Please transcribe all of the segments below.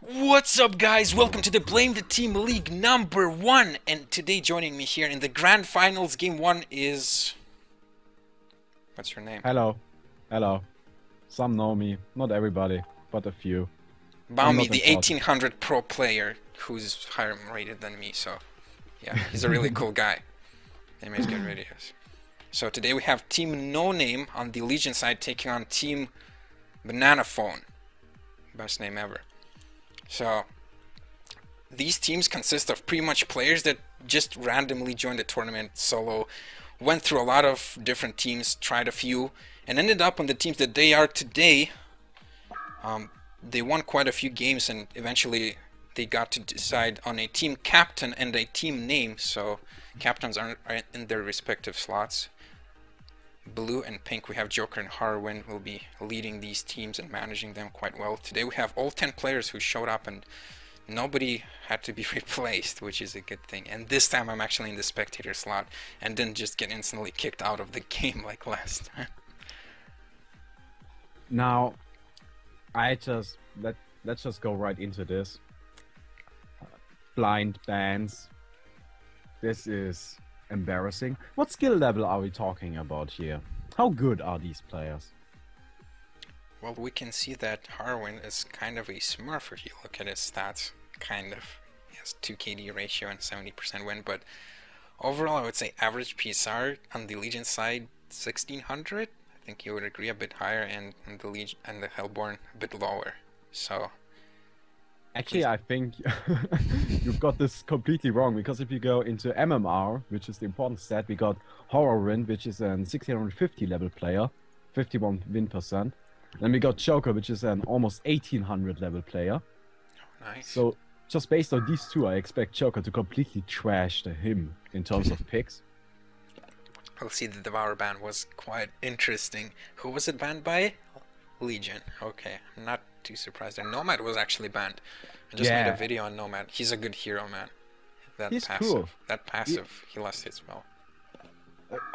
What's up guys? Welcome to the Blame the Team League number one and today joining me here in the grand finals game one is... What's your name? Hello. Hello. Some know me, not everybody, but a few. Baumi, the 1800 pro player who's higher rated than me, so yeah, he's a really cool guy. He makes good videos. So today we have Team No Name on the Legion side taking on Team Banana Phone. Best name ever. So these teams consist of pretty much players that just randomly joined the tournament solo, went through a lot of different teams, tried a few, and ended up on the teams that they are today. Um, they won quite a few games and eventually they got to decide on a team captain and a team name. So captains are, in their respective slots. Blue and pink, we have Joker and Harwin will be leading these teams and managing them quite well. Today we have all 10 players who showed up and nobody had to be replaced, which is a good thing. And this time I'm actually in the spectator slot and didn't just get instantly kicked out of the game like last time. Now, I just let let's just go right into this. Blind bans. This is embarrassing. What skill level are we talking about here? How good are these players? Well, we can see that Harwin is kind of a smurf if you look at his stats. Kind of. He has 2 KD ratio and 70% win, but overall I would say average PSR on the Legion side 1600. I think you would agree a bit higher, and the Legion and the Hellborn a bit lower. So Actually, I think you've got this completely wrong because if you go into MMR, which is the important stat, we got Horrorwind, which is an 1650 level player, 51 win percent. Then we got Joker, which is an almost 1800 level player. Oh, nice. So just based on these two, I expect Joker to completely trash the him in terms of picks. I'll see the Devour ban was quite interesting. Who was it banned by? Legion. Okay, I'm not too surprised. And Nomad was actually banned. I just made a video on Nomad. He's a good hero, man. That He's passive. cool. That passive, he lost hits well.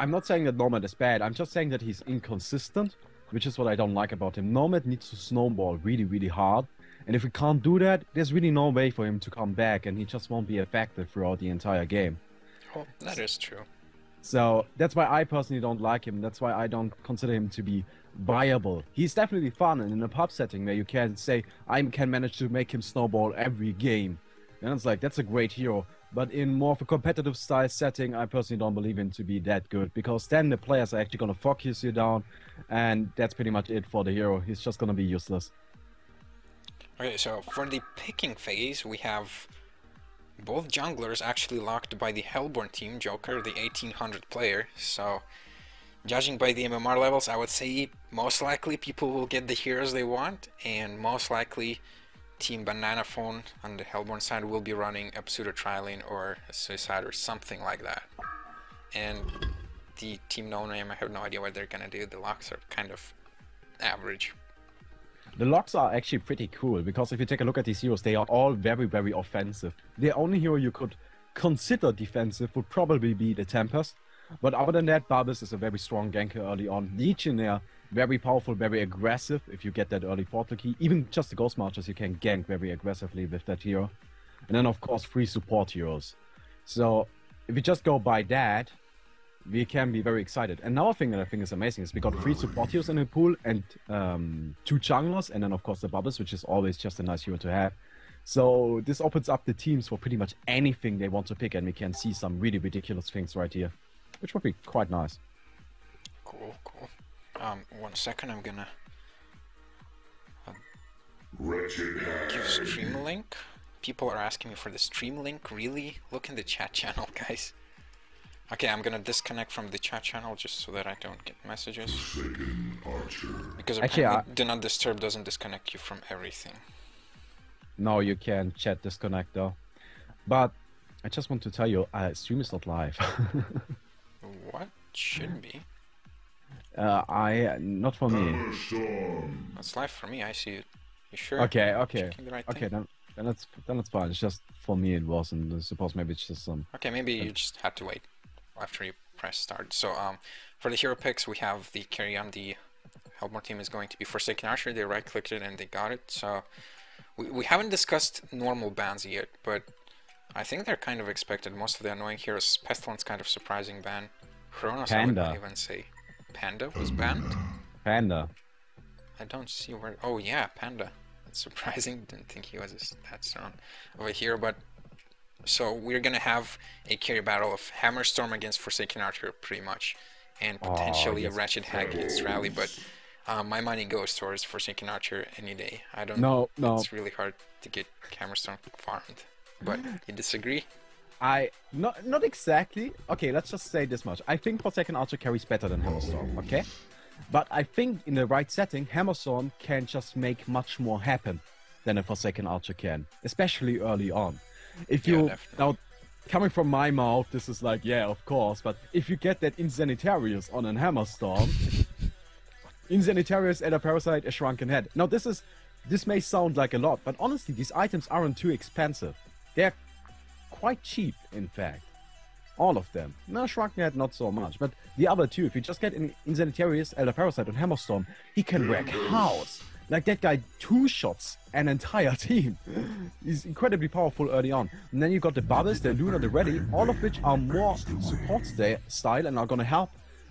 I'm not saying that Nomad is bad. I'm just saying that he's inconsistent, which is what I don't like about him. Nomad needs to snowball really, really hard. And if we can't do that, there's really no way for him to come back, and he just won't be effective throughout the entire game. Oh, that is true. So that's why I personally don't like him. That's why I don't consider him to be viable. He's definitely fun, and in a pub setting where you can say I can manage to make him snowball every game, And it's like that's a great hero. But in more of a competitive style setting, I personally don't believe him to be that good because then the players are actually gonna focus you down, and that's pretty much it for the hero. He's just gonna be useless. Okay, so for the picking phase, we have both junglers actually locked by the Hellborn team, Joker, the 1800 player. So, judging by the MMR levels, I would say most likely people will get the heroes they want, and most likely Team Banana Phone on the Hellborn side will be running a Pseudo Trilane or a Suicide or something like that. And the Team No Name, I have no idea what they're gonna do. The locks are kind of average. The locks are actually pretty cool because if you take a look at these heroes, they are all very, very offensive. The only hero you could consider defensive would probably be the Tempest. But other than that, Barbus is a very strong ganker early on. Legionnaire, very powerful, very aggressive if you get that early portal key. Even just the Ghost Marchers, you can gank very aggressively with that hero. And then, of course, free support heroes. So, if you just go by that, we can be very excited. And another thing that I think is amazing is we got three support heroes in the pool and um, two junglers, and then of course the bubbles, which is always just a nice hero to have. So this opens up the teams for pretty much anything they want to pick, and we can see some really ridiculous things right here, which would be quite nice. Cool, cool. Um, one second, I'm gonna Wretched give stream link. People are asking me for the stream link. Really? Look in the chat channel, guys. Okay, I'm gonna disconnect from the chat channel just so that I don't get messages. Because Actually, apparently Do Not Disturb doesn't disconnect you from everything. No, you can chat disconnect though. But I just want to tell you, uh, stream is not live. What? Should be. uh, I not for me. That's live for me, I see it. You sure? Okay, okay, the right okay. thing? Then then it's then it's fine. It's just for me it wasn't. I suppose maybe it's just some. Okay, maybe you just had to wait after you press start. So, um, for the hero picks, we have the carry on the Hellborn team is going to be Forsaken Archer. They right clicked it and they got it. So, We, we haven't discussed normal bans yet, but I think they're kind of expected. Most of the annoying heroes, Pestilence kind of surprising ban. Chronos I Panda. wouldn't even say. Panda was banned? Panda. I don't see where. Oh yeah, Panda. That's surprising. Didn't think he was as- that strong over here. But so we're gonna have a carry battle of Hammerstorm against Forsaken Archer, pretty much, and Oh, potentially yes. a Wretched Hag against Rally. But uh, my money goes towards Forsaken Archer any day. I don't. No, no. It's really hard to get Hammerstorm farmed. But you disagree? I not not exactly. Okay, let's just say this much. I think Forsaken Archer carries better than Hammerstorm. Okay, but I think in the right setting, Hammerstorm can just make much more happen than a Forsaken Archer can, especially early on. If you definitely. now coming from my mouth, this is like yeah, of course. But if you get that Insanitarius on an Hammerstorm, Insanitarius, Elder Parasite, a Shrunken Head. Now this is this may sound like a lot, but honestly, these items aren't too expensive. They're quite cheap, in fact. All of them. No, Shrunken Head, not so much. But the other two, if you just get in Insanitarius, Elder Parasite, and Hammerstorm, he can wreck mm. house. Like that guy two shots an entire team. He's incredibly powerful early on. And then you've got the Bubbles, the Luna, the Ready, all of which are more support style and are gonna help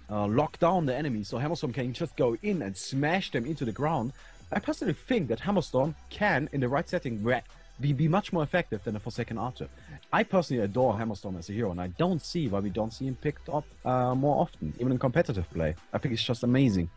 uh, lock down the enemy so Hammerstorm can just go in and smash them into the ground. I personally think that Hammerstorm can, in the right setting, be, be much more effective than a Forsaken Archer. I personally adore Hammerstorm as a hero, and I don't see why we don't see him picked up uh, more often, even in competitive play. I think it's just amazing.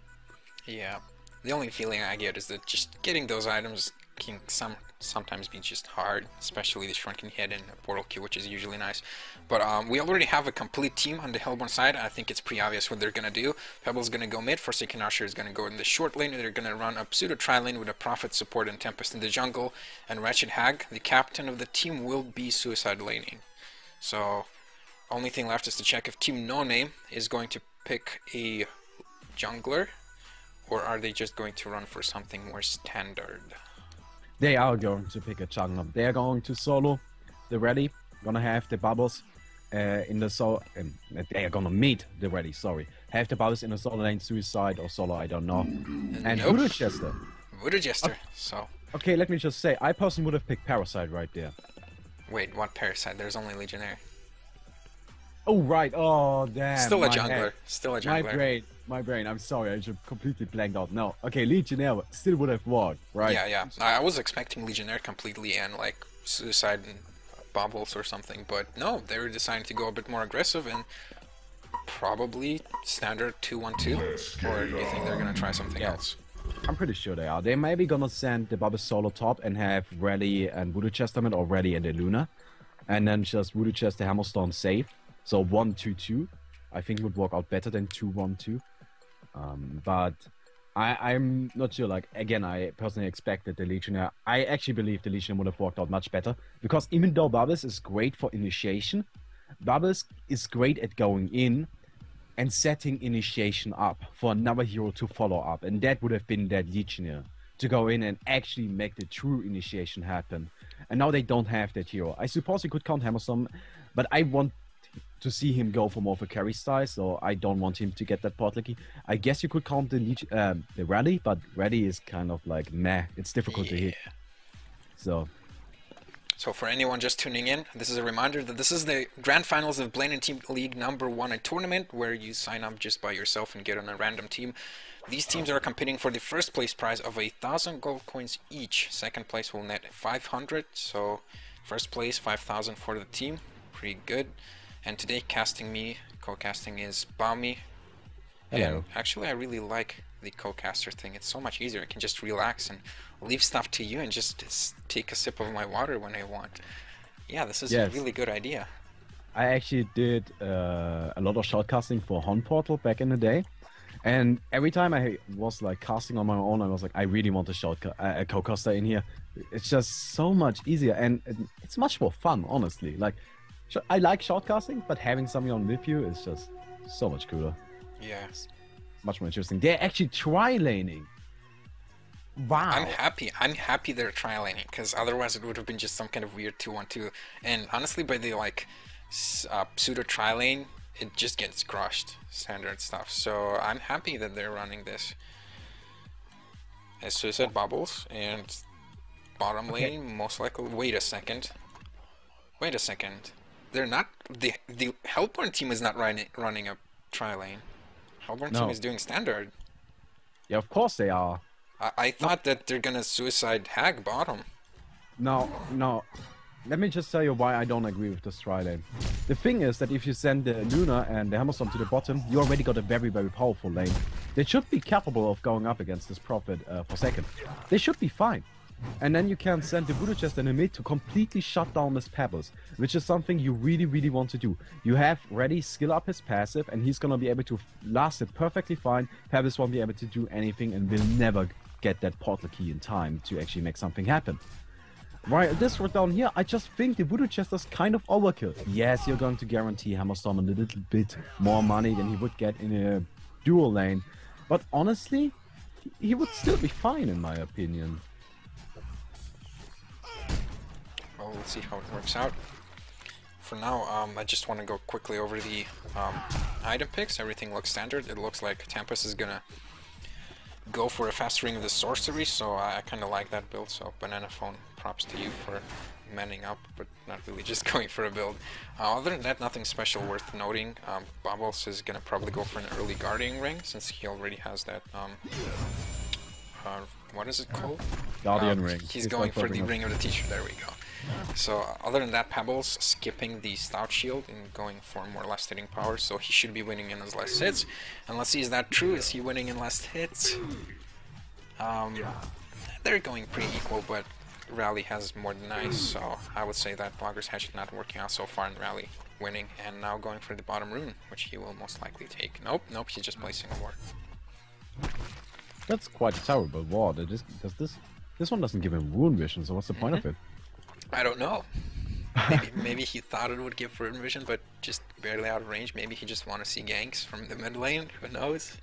Yeah. The only feeling I get is that just getting those items can some sometimes be just hard, especially the Shrunken Head and Portal Key, which is usually nice. But um, we already have a complete team on the Hellborn side. I think it's pretty obvious what they're gonna do. Pebble's gonna go mid, Forsaken Archer is gonna go in the short lane, they're gonna run a pseudo tri lane with a Prophet support and Tempest in the jungle, and Wretched Hag, the captain of the team, will be suicide laning. So only thing left is to check if Team No Name is going to pick a jungler or are they just going to run for something more standard? They are going to pick a jungler. They are going to solo the ready. Gonna have the bubbles uh, in the so. Um, they are gonna meet the ready. Sorry, have the bubbles in the solo lane, suicide or solo. I don't know. And Nope. Voodoo Jester. Voodoo Jester. So, Okay, let me just say, I personally would have picked Parasite right there. wait, what parasite? There's only Legionnaire. Oh right. Oh damn. Still a jungler. head. Still a jungler. My brain. My brain. I'm sorry. I just completely blanked out. No. Okay, Legionnaire still would have worked, right? Yeah, yeah. I I was expecting Legionnaire completely and like suicide and bubbles or something, but no, they were deciding to go a bit more aggressive and probably standard 2-1-2. Or do you think they're gonna try something Yeah. else? I'm pretty sure they are. They may be gonna send the Bubba solo top and have Rally and Voodoo Chestament or Rally and the Luna. And then just Voodoo Chest the Hammerstorm safe. So 1 2 2. I think would work out better than 2 1 2. Um, but I, I'm not sure. Like, again, I personally expected the Legionnaire. I actually believe the Legionnaire would have worked out much better. Because even though Bubbles is great for initiation, Bubbles is great at going in and setting initiation up for another hero to follow up, and that would have been that Legionnaire to go in and actually make the true initiation happen. And now they don't have that hero. I suppose you could count Hammerstorm, but I want to see him go for more of a carry style, so I don't want him to get that key. I guess you could count the Leg- um, the rally, but rally is kind of like meh. It's difficult to hit. So So for anyone just tuning in, this is a reminder that this is the grand finals of Blame the Team League number one, a tournament where you sign up just by yourself and get on a random team. These teams are competing for the first place prize of a thousand gold coins each. Second place will net 500, so first place 5,000 for the team, pretty good. And today casting me, co-casting is Baumi. Hello. And actually I really like the co-caster thing. It's so much easier. I can just relax and leave stuff to you and just take a sip of my water when I want. Yeah, this is Yes. a really good idea. I actually did uh, a lot of shoutcasting for Hon Portal back in the day. And every time I was like casting on my own, I was like, I really want a shout a co-caster in here. It's just so much easier and it's much more fun, honestly. Like, I like shoutcasting, but having someone on with you is just so much cooler, Yeah. much more interesting. They're actually tri-laning. Wow. I'm happy. I'm happy they're trialing because otherwise it would have been just some kind of weird 2-1-2. And honestly, by the like uh, pseudo tri-lane, it just gets crushed. Standard stuff. So I'm happy that they're running this. As Suicide Bubbles and bottom lane, most likely. Wait a second. Wait a second. They're not the the Hellborn team is not running running a tri lane. Hellborn team is doing standard. Yeah, of course they are. I, I thought that they're gonna suicide hag bottom. No, no. Let me just tell you why I don't agree with this tri lane. The thing is that if you send the Luna and the Hammerstorm to the bottom, you already got a very, very powerful lane. They should be capable of going up against this Prophet uh, Forsaken. They should be fine. And then you can send the Chest in the mid to completely shut down his Pebbles, which is something you really, really want to do. You have ready skill up his passive, and he's gonna be able to last it perfectly fine. Pebbles won't be able to do anything and will never get that portal key in time to actually make something happen. Right, this right down here, I just think the Voodoo is kind of overkill. Yes, you're going to guarantee Hammerstorm a little bit more money than he would get in a dual lane. But honestly, he would still be fine in my opinion. Let's see how it works out. For now, um, I just want to go quickly over the um, item picks. Everything looks standard. It looks like Tempest is gonna go for a fast ring of the sorcery, so I, kind of like that build. So Banana Phone, props to you for manning up, but not really just going for a build. Uh, other than that, nothing special worth noting. Um, Bubbles is gonna probably go for an early guarding ring since he already has that. Um, uh, what is it called? Guardian Um, ring. He's He's going for the ring of the teacher. There we go. So other than that, Pebbles skipping the stout shield and going for more last hitting power. So he should be winning in his last hits. And let's see, is that true? Is he winning in last hits? Um, they're going pretty equal, but Rally has more than nice. So I would say that Logger's Hatchet not working out so far in Rally winning, and now going for the bottom rune, which he will most likely take. Nope, nope, he's just placing a ward. That's quite a terrible ward. It is because this this one doesn't give him rune vision, so what's the point of it? I don't know. Maybe, maybe he thought it would give Rune Vision, but just barely out of range. Maybe he just want to see ganks from the mid lane. Who knows?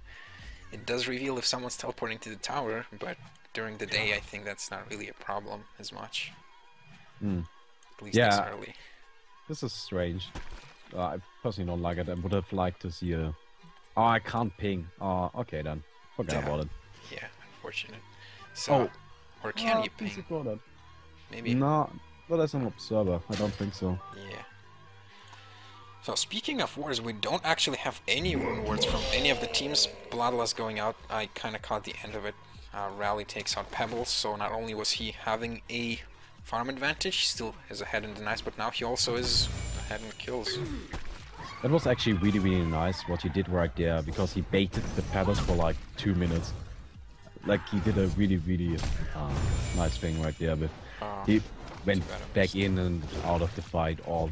It does reveal if someone's teleporting to the tower, but during the day, I think that's not really a problem as much. Hmm. At least Yeah. this early. This is strange. Uh, I personally don't like it. I would have liked to see a. Oh, I can't ping. Oh, okay then. Forget Yeah. about it. Yeah, unfortunate. So, Oh. or can Oh, you ping? ignore. Maybe. No, not as an observer. I don't think so. Yeah. So speaking of wars, we don't actually have any rune words from any of the teams. Bloodlust going out, I kind of caught the end of it. Uh, Rally takes out Pebbles, so not only was he having a farm advantage, he still is ahead in the nice, but now he also is ahead in kills. That was actually really, really nice what he did right there because he baited the pebbles for like two minutes. Like he did a really, really uh, nice thing right there. But Uh, he went too bad I back in and out of the fight all,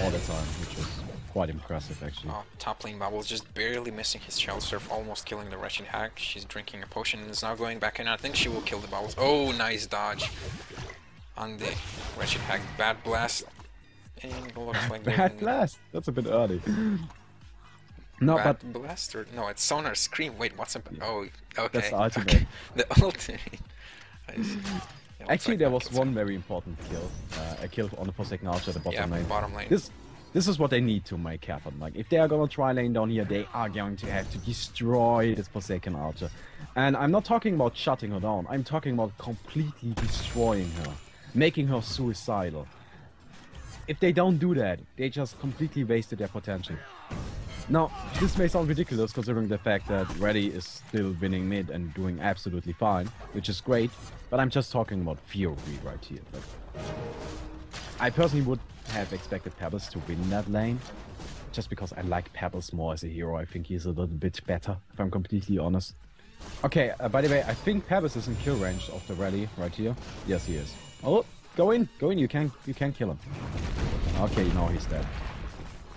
all the time, which was quite impressive actually. Uh, top lane Bubbles just barely missing his shell surf, almost killing the Wretched Hag. She's drinking a potion and is now going back in. I think she will kill the Bubbles. Oh, nice dodge on the Wretched Hag. Bad blast. And looks like Bad blast. That's a bit early. No, Bad but blaster. no? It's sonar scream. Wait, what's a oh? Okay, That's the ultimate. Okay. The ultimate. Yeah, actually like there was one very important kill. Uh, a kill on the Forsaken Archer at the bottom Yeah, lane. bottom lane. This this is what they need to make happen. Like if they are gonna tri lane down here, they are going to have to destroy this Forsaken Archer. And I'm not talking about shutting her down. I'm talking about completely destroying her, making her suicidal. If they don't do that, they just completely wasted their potential. Now, this may sound ridiculous considering the fact that Reddy is still winning mid and doing absolutely fine, which is great, but I'm just talking about theory right here. Like, I personally would have expected Pebbles to win that lane, just because I like Pebbles more as a hero. I think he's a little bit better, if I'm completely honest. Okay, uh, by the way, I think Pebbles is in kill range of the rally right here. Yes, he is. Oh, go in, go in. You can, you can kill him. Okay, no, he's dead.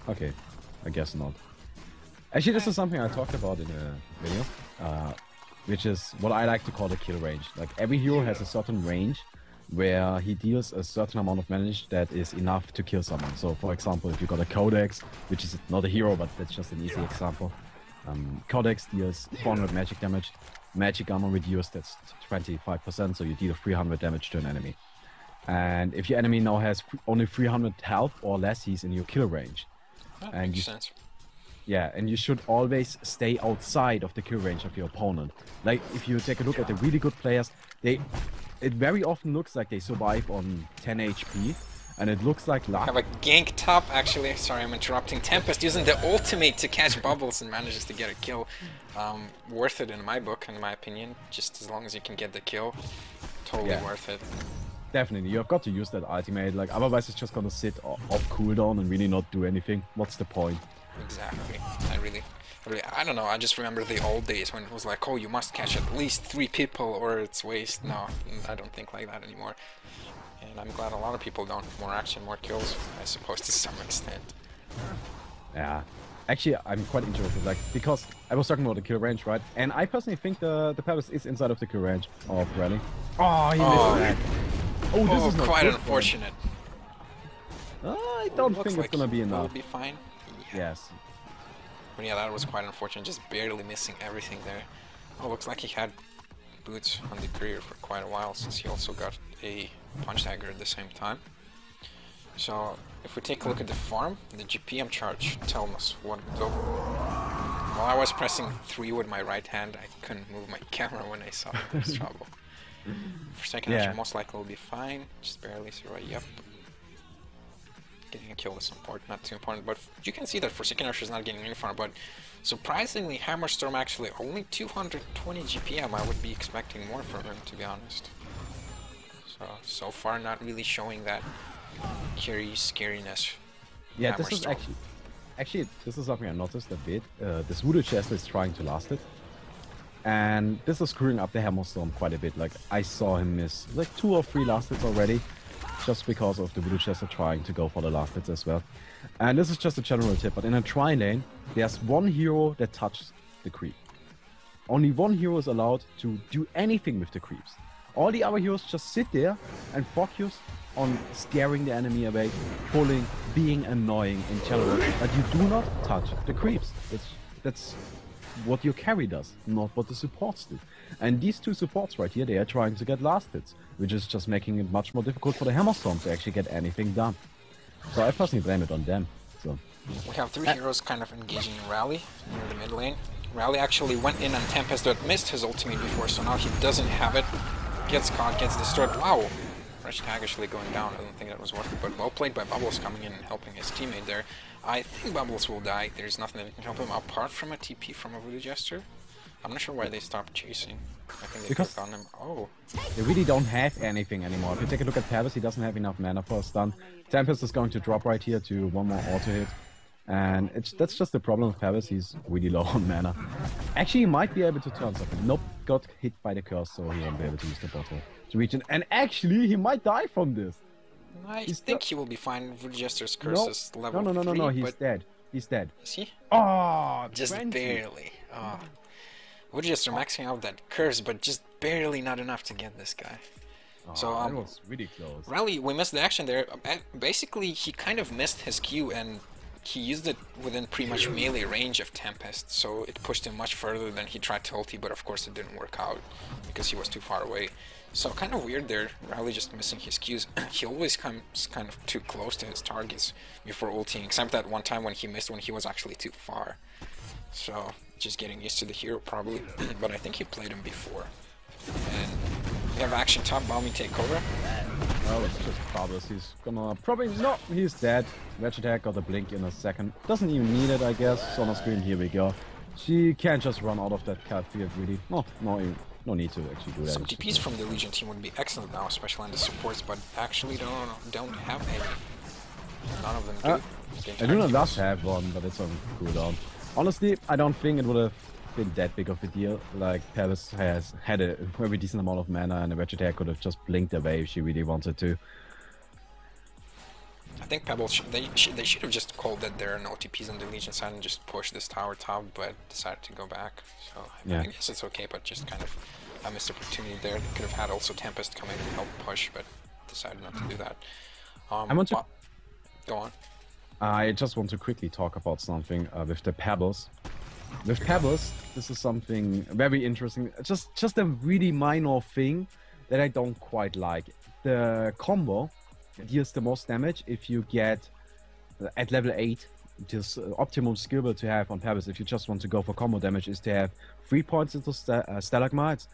Okay, I guess not. Actually, this is something I talked about in a video, uh, which is what I like to call the kill range. Like every hero has a certain range where he deals a certain amount of damage that is enough to kill someone. So, for example, if you got a Codex, which is not a hero, but that's just an easy example. Um, Codex deals 400 magic damage. Magic armor reduced, that's 25%, so you deal 300 damage to an enemy. And if your enemy now has only 300 health or less, he's in your kill range. That and makes you- sense. Yeah, and you should always stay outside of the kill range of your opponent. Like, if you take a look at the really good players, they it very often looks like they survive on 10 HP, and it looks like luck. Have a gank top, actually. Sorry, I'm interrupting. Tempest using the ultimate to catch bubbles and manages to get a kill. Um, worth it in my book, in my opinion. Just as long as you can get the kill, totally Yeah. worth it. Definitely, you have got to use that ultimate. Like otherwise, it's just gonna sit o- off cooldown and really not do anything. What's the point? Exactly. I really, I really, I don't know. I just remember the old days when it was like, oh, you must catch at least three people or it's waste. No, I don't think like that anymore. And I'm glad a lot of people don't. More action, more kills, I suppose to some extent. Yeah. Actually, I'm quite interested, like, because I was talking about the kill range, right? And I personally think the the Pebbles is inside of the kill range of Rally. Oh, he Oh. missed that. Oh, this oh, is quite good for him. unfortunate. Ah, I don't Looks think like it's gonna be he will be fine. Yeah. Yes. But yeah, that was quite unfortunate, just barely missing everything there. Oh, looks like he had boots on the career for quite a while, since he also got a punch dagger at the same time. So, if we take a look at the farm, the GPM charge tells us what go. While I was pressing 3 with my right hand, I couldn't move my camera when I saw this trouble. For second Yeah. action, most likely will be fine, just barely, so yep. Getting a kill is important, not too important, but you can see that Forsaken Archer is not getting any far, but surprisingly Hammerstorm actually only 220 GPM, I would be expecting more from him to be honest. So, so far not really showing that Curie scariness. Yeah, this is actually actually this is something I noticed a bit. Uh, this Voodoo Chest is trying to last it. And this is screwing up the Hammerstorm quite a bit. Like I saw him miss like two or three last hits already. Just because of the Blue Chest are trying to go for the last hits as well. And this is just a general tip, but in a tri lane, there's one hero that touches the creep. Only one hero is allowed to do anything with the creeps. All the other heroes just sit there and focus on scaring the enemy away, pulling, being annoying in general, but you do not touch the creeps. That's, that's what your carry does, not what the supports do. And these two supports right here, they are trying to get last hits, which is just making it much more difficult for the Hammerstorm to actually get anything done. So I personally blame it on them. So We have three heroes kind of engaging in Rally near the mid lane. Rally actually went in on Tempest that missed his ultimate before, so now he doesn't have it. Gets caught, gets destroyed. Wow! Fresh tag actually going down. I don't think that was worth it, but well played by Bubbles coming in and helping his teammate there. I think Bubbles will die. There's nothing that can help him apart from a TP from a Voodoo Jester. I'm not sure why they stopped chasing. I think they Because- on him. Oh, they really don't have anything anymore. If you take a look at Pebbles, he doesn't have enough mana for a stun. Tempest is going to drop right here to one more auto hit. And it's that's just the problem with Pebbles, he's really low on mana. Actually, he might be able to turn something. Nope, got hit by the curse, so he won't be able to use the bottle it. And actually, he might die from this. I He's think he will be fine. Jester's curse No, is no, level no, no, no, no, three, he's dead. He's dead. is he? Oh, Just 20. barely. Ah. Oh. Would just maxing out that curse, but just barely not enough to get this guy. Ah, so, Oh, um, that was really close. Rally, we missed the action there. Basically, he kind of missed his Q and he used it within pretty much melee range of Tempest, so it pushed him much further than he tried to ulti, but of course it didn't work out because he was too far away. So kind of weird there, Rally just missing his cues. he always comes kind of too close to his targets before ulting, except that one time when he missed when he was actually too far. So just getting used to the hero probably, but I think he played him before. And we have action top bombing takeover. Oh, it's just Pablos. He's gonna probably no. He's dead. Vegetac got a blink in a second. Doesn't even need it, I guess. On the screen, here we go. She can't just run out of that cat field, really. No, no, even- no need to actually do that. Some DPs from the Legion team would be excellent now, especially on the supports, but actually don't don't have any. None of them do. Uh, I do not to have one, but it's on cooldown. Honestly, I don't think it would have been that big of a deal. Like, Paris has had a very decent amount of mana, and the Vegetac could have just blinked away if she really wanted to. I think Pebbles sh- they sh- they should have just called that there are no TPs on the Legion side and just pushed this tower top, but decided to go back. So I guess it's okay, but just kind of a missed opportunity there. They could have had also Tempest come in and help push, but decided not to do that. Um, I want to- Go on. I just want to quickly talk about something uh, with the pebbles. With pebbles, this is something very interesting. Just just a really minor thing that I don't quite like. The combo deals the most damage if you get uh, at level 8 just uh, optimum skill build to have on pebbles if you just want to go for combo damage is to have 3 points into sta- uh, stalagmites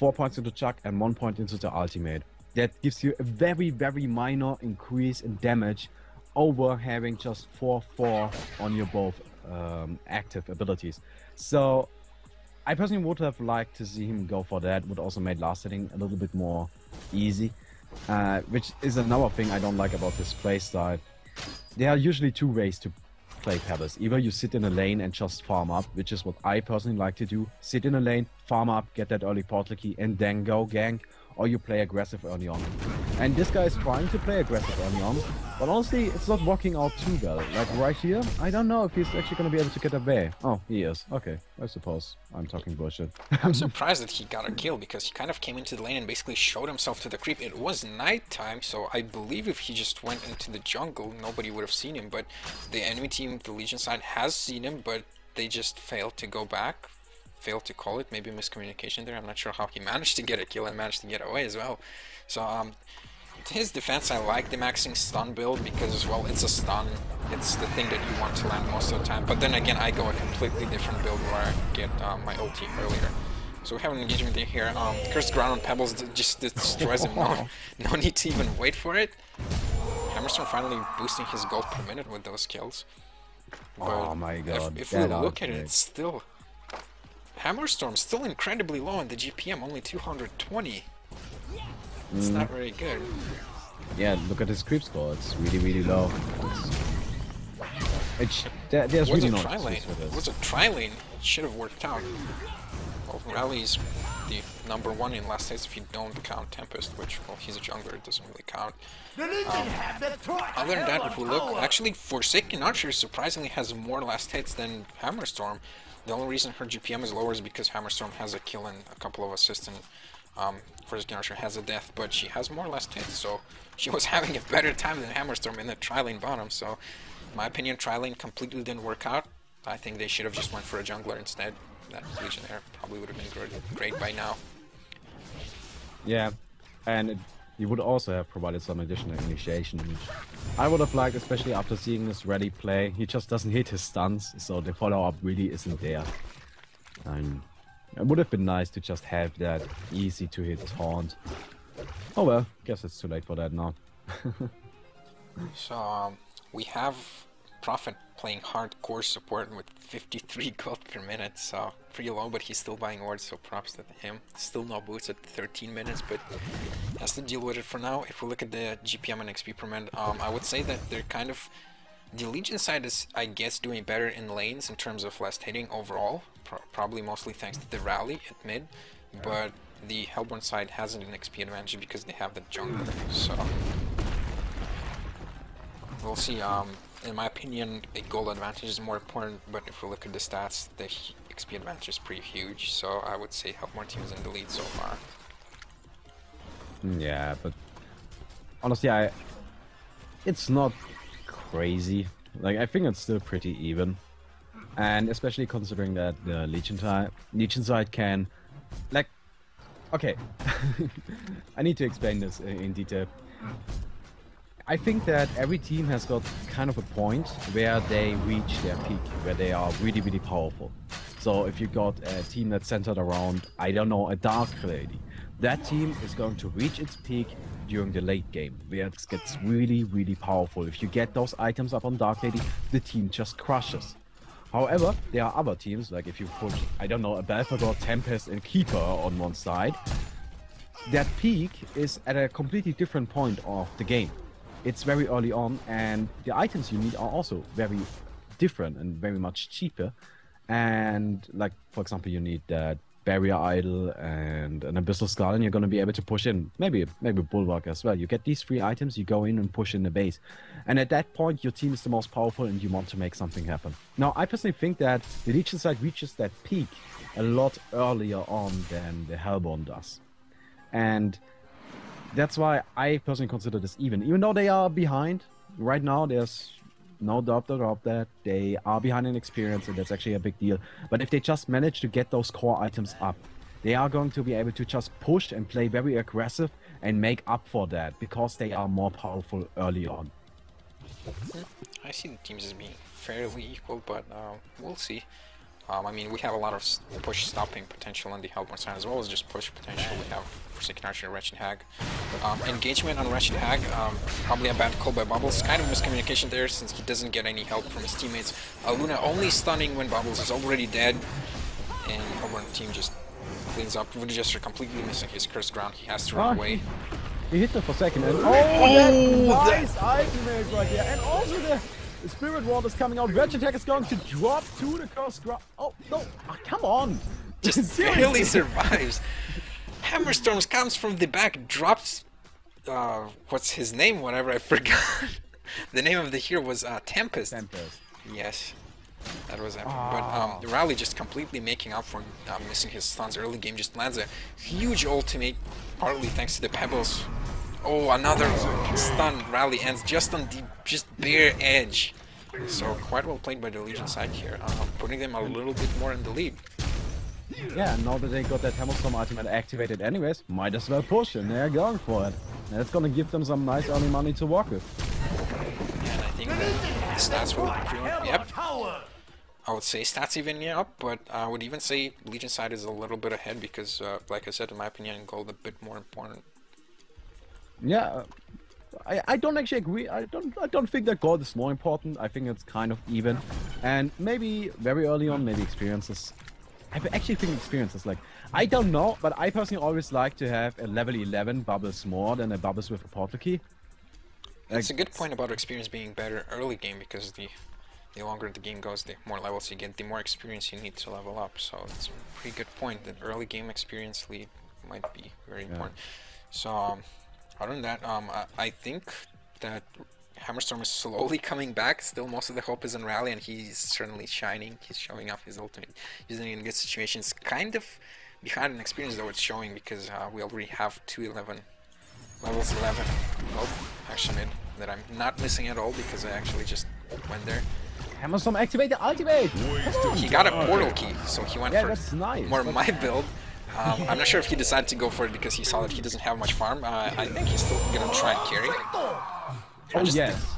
four points into Chuck and one point into the ultimate. That gives you a very, very minor increase in damage over having just 4 4 on your both um, active abilities. So I personally would have liked to see him go for that, would also made last hitting a little bit more easy. Uh, which is another thing I don't like about this playstyle. There are usually two ways to play Pebbles. Either you sit in a lane and just farm up, which is what I personally like to do. Sit in a lane, farm up, get that early portal key, and then go gank or you play aggressive early on. And this guy is trying to play aggressive early on, but honestly, it's not working out too well. Like right here, I don't know if he's actually going to be able to get away. Oh, he is. Okay, I suppose I'm talking bullshit. I'm surprised that he got a kill because he kind of came into the lane and basically showed himself to the creep. It was nighttime, so I believe if he just went into the jungle, nobody would have seen him. But the enemy team, the Legion side, has seen him, but they just failed to go back failed to call it. Maybe miscommunication there. I'm not sure how he managed to get a kill and managed to get away as well. So um, his defense, I like the maxing stun build because, well, it's a stun. It's the thing that you want to land most of the time. But then again, I go a completely different build where I get um, my ulti earlier. So we have an engagement here. Um, Cursed Ground on Pebbles just destroys him. No, no need to even wait for it. Hammerstorm finally boosting his gold per minute with those kills. But oh my god. If, if we look at it, it's still Hammerstorm still incredibly low in the GPM, only 220. It's mm. not very good. Yeah, look at his creep score. It's really, really low. It's, there, there's What's really no tri lane? What's a tri lane? It should have worked out. Well, Rally's the number one in last hits if you don't count Tempest, which, well, he's a jungler, it doesn't really count. Um, other than that, if we look, actually, Forsaken Archer surprisingly has more last hits than Hammerstorm. The only reason her GPM is lower is because Hammerstorm has a kill and a couple of assists and um, Archer has a death, but she has more or less hits, so she was having a better time than Hammerstorm in the tri-lane bottom, so in my opinion, tri-lane completely didn't work out. I think they should have just went for a jungler instead. That Legionnaire probably would have been great, by now. Yeah, and it, he would also have provided some additional initiation. I would have liked, especially after seeing this ready play, he just doesn't hit his stuns, so the follow-up really isn't there. And it would have been nice to just have that easy to hit taunt. Oh well, guess it's too late for that now. so um, we have Prophet playing hardcore support with 53 gold per minute, so pretty low, but he's still buying wards, so props to him. Still no boots at 13 minutes, but has to deal with it for now. If we look at the GPM and XP per minute, um, I would say that they're kind of... The Legion side is, I guess, doing better in lanes in terms of last hitting overall, pro probably mostly thanks to the rally at mid, but the Hellborn side hasn't an XP advantage because they have the jungler, so... We'll see, um, in my opinion, a gold advantage is more important, but if we look at the stats, the XP advantage is pretty huge, so I would say Hellborn team is in the lead so far. Mm, yeah, but honestly, I it's not crazy. Like, I think it's still pretty even. And especially considering that the Legion, side, Legion side can, like, okay, I need to explain this in detail. I think that every team has got kind of a point where they reach their peak, where they are really, really powerful. So if you got a team that's centered around, I don't know, a Dark Lady, that team is going to reach its peak during the late game, where it gets really, really powerful. If you get those items up on Dark Lady, the team just crushes. However, there are other teams, like if you put, I don't know, a Belphegor, Tempest, and Keeper on one side, that peak is at a completely different point of the game it's very early on, and the items you need are also very different and very much cheaper. And like, for example, you need that barrier idol and an abyssal skull, and you're going to be able to push in maybe maybe bulwark as well. You get these three items, you go in and push in the base, and at that point, your team is the most powerful, and you want to make something happen. Now, I personally think that the Legion side reaches that peak a lot earlier on than the Hellborn does, and that's why I personally consider this even. Even though they are behind right now, there's no doubt about that they are behind in experience, and that's actually a big deal. But if they just manage to get those core items up, they are going to be able to just push and play very aggressive and make up for that because they are more powerful early on. I see the teams as being fairly equal, but uh, we'll see. Um, I mean, we have a lot of push stopping potential on the Hellborn side as well as just push potential. We have Forsaken Archer and Wretched Hag. Um, engagement on Wretched Hag, um, probably a bad call by Bubbles. Kind of miscommunication there since he doesn't get any help from his teammates. Uh, Luna only stunning when Bubbles is already dead. And Hellborn team just cleans up. Voodoo Jester completely missing his cursed ground. He has to run away. He hit the Forsaken and oh, Oh, that nice ultimate right there. And also the, the Spirit Ward is coming out. Wretched Hag is going to drop to the Curse. Oh, no. Ah, come on. just barely survives. Hammerstorms comes from the back, drops. Uh, what's his name? Whatever I forgot. the name of the hero was uh, Tempest. Tempest. Yes, that was epic. But um, Rally just completely making up for uh, missing his stuns early game. Just lands a huge ultimate, partly thanks to the pebbles. Oh, another stun. Rally ends just on the just bare edge. So quite well played by the Legion side here, uh, putting them a little bit more in the lead. Yeah, now that they got that Hammerstorm ultimate activated anyways, might as well push, and they're going for it. That's gonna give them some nice early money to work with. And I think that stats will pretty much, yep. I would say stats even yeah, up, but I would even say Legion side is a little bit ahead because, uh, like I said, in my opinion, gold a bit more important. Yeah, I, I don't actually agree. I don't I don't think that gold is more important. I think it's kind of even, and maybe very early on, maybe experiences. I actually think experiences like I don't know, but I personally always like to have a level 11 bubbles more than a bubbles with a portal key. That's a good point about experience being better early game because the the longer the game goes, the more levels you get, the more experience you need to level up. So it's a pretty good point that early game experience lead might be very important. So um, other than that, um, I, I think that Hammerstorm is slowly coming back. Still, most of the hope is in Rally, and he's certainly shining. He's showing off his ultimate, using it in good situations. Kind of behind in experience though, it's showing because uh, we already have two 11 levels 11 oh action mid that I'm not missing at all because I actually just went there. Hammerstorm activate the ultimate! He got a portal key, so he went Yeah, for that's nice. more my build. Um, I'm not sure if he decided to go for it because he saw that he doesn't have much farm. Uh, I think he's still gonna try and carry. Oh yes, yes,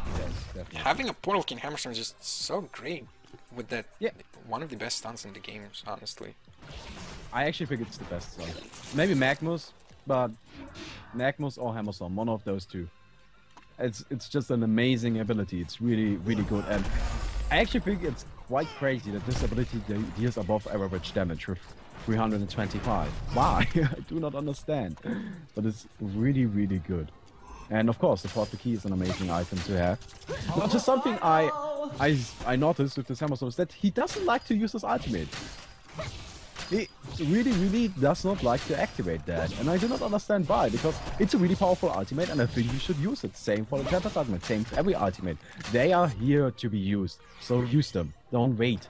definitely. Having a portal key in Hammerstorm is just so great. With that, Yeah. one of the best stunts in the game, honestly. I actually think it's the best song. Maybe Magmus, but Magmus or Hammerstorm, one of those two. It's it's just an amazing ability. It's really really good, and I actually think it's quite crazy that this ability deals above average damage with 325. Why? I do not understand, but it's really really good. And of course, the portal key is an amazing item to have. Not just something I I I noticed with this Hammerstorm is that he doesn't like to use his ultimate. He really, really does not like to activate that, and I do not understand why, because it's a really powerful ultimate, and I think you should use it. Same for the Tempest ultimate, same for every ultimate. They are here to be used, so use them. Don't wait.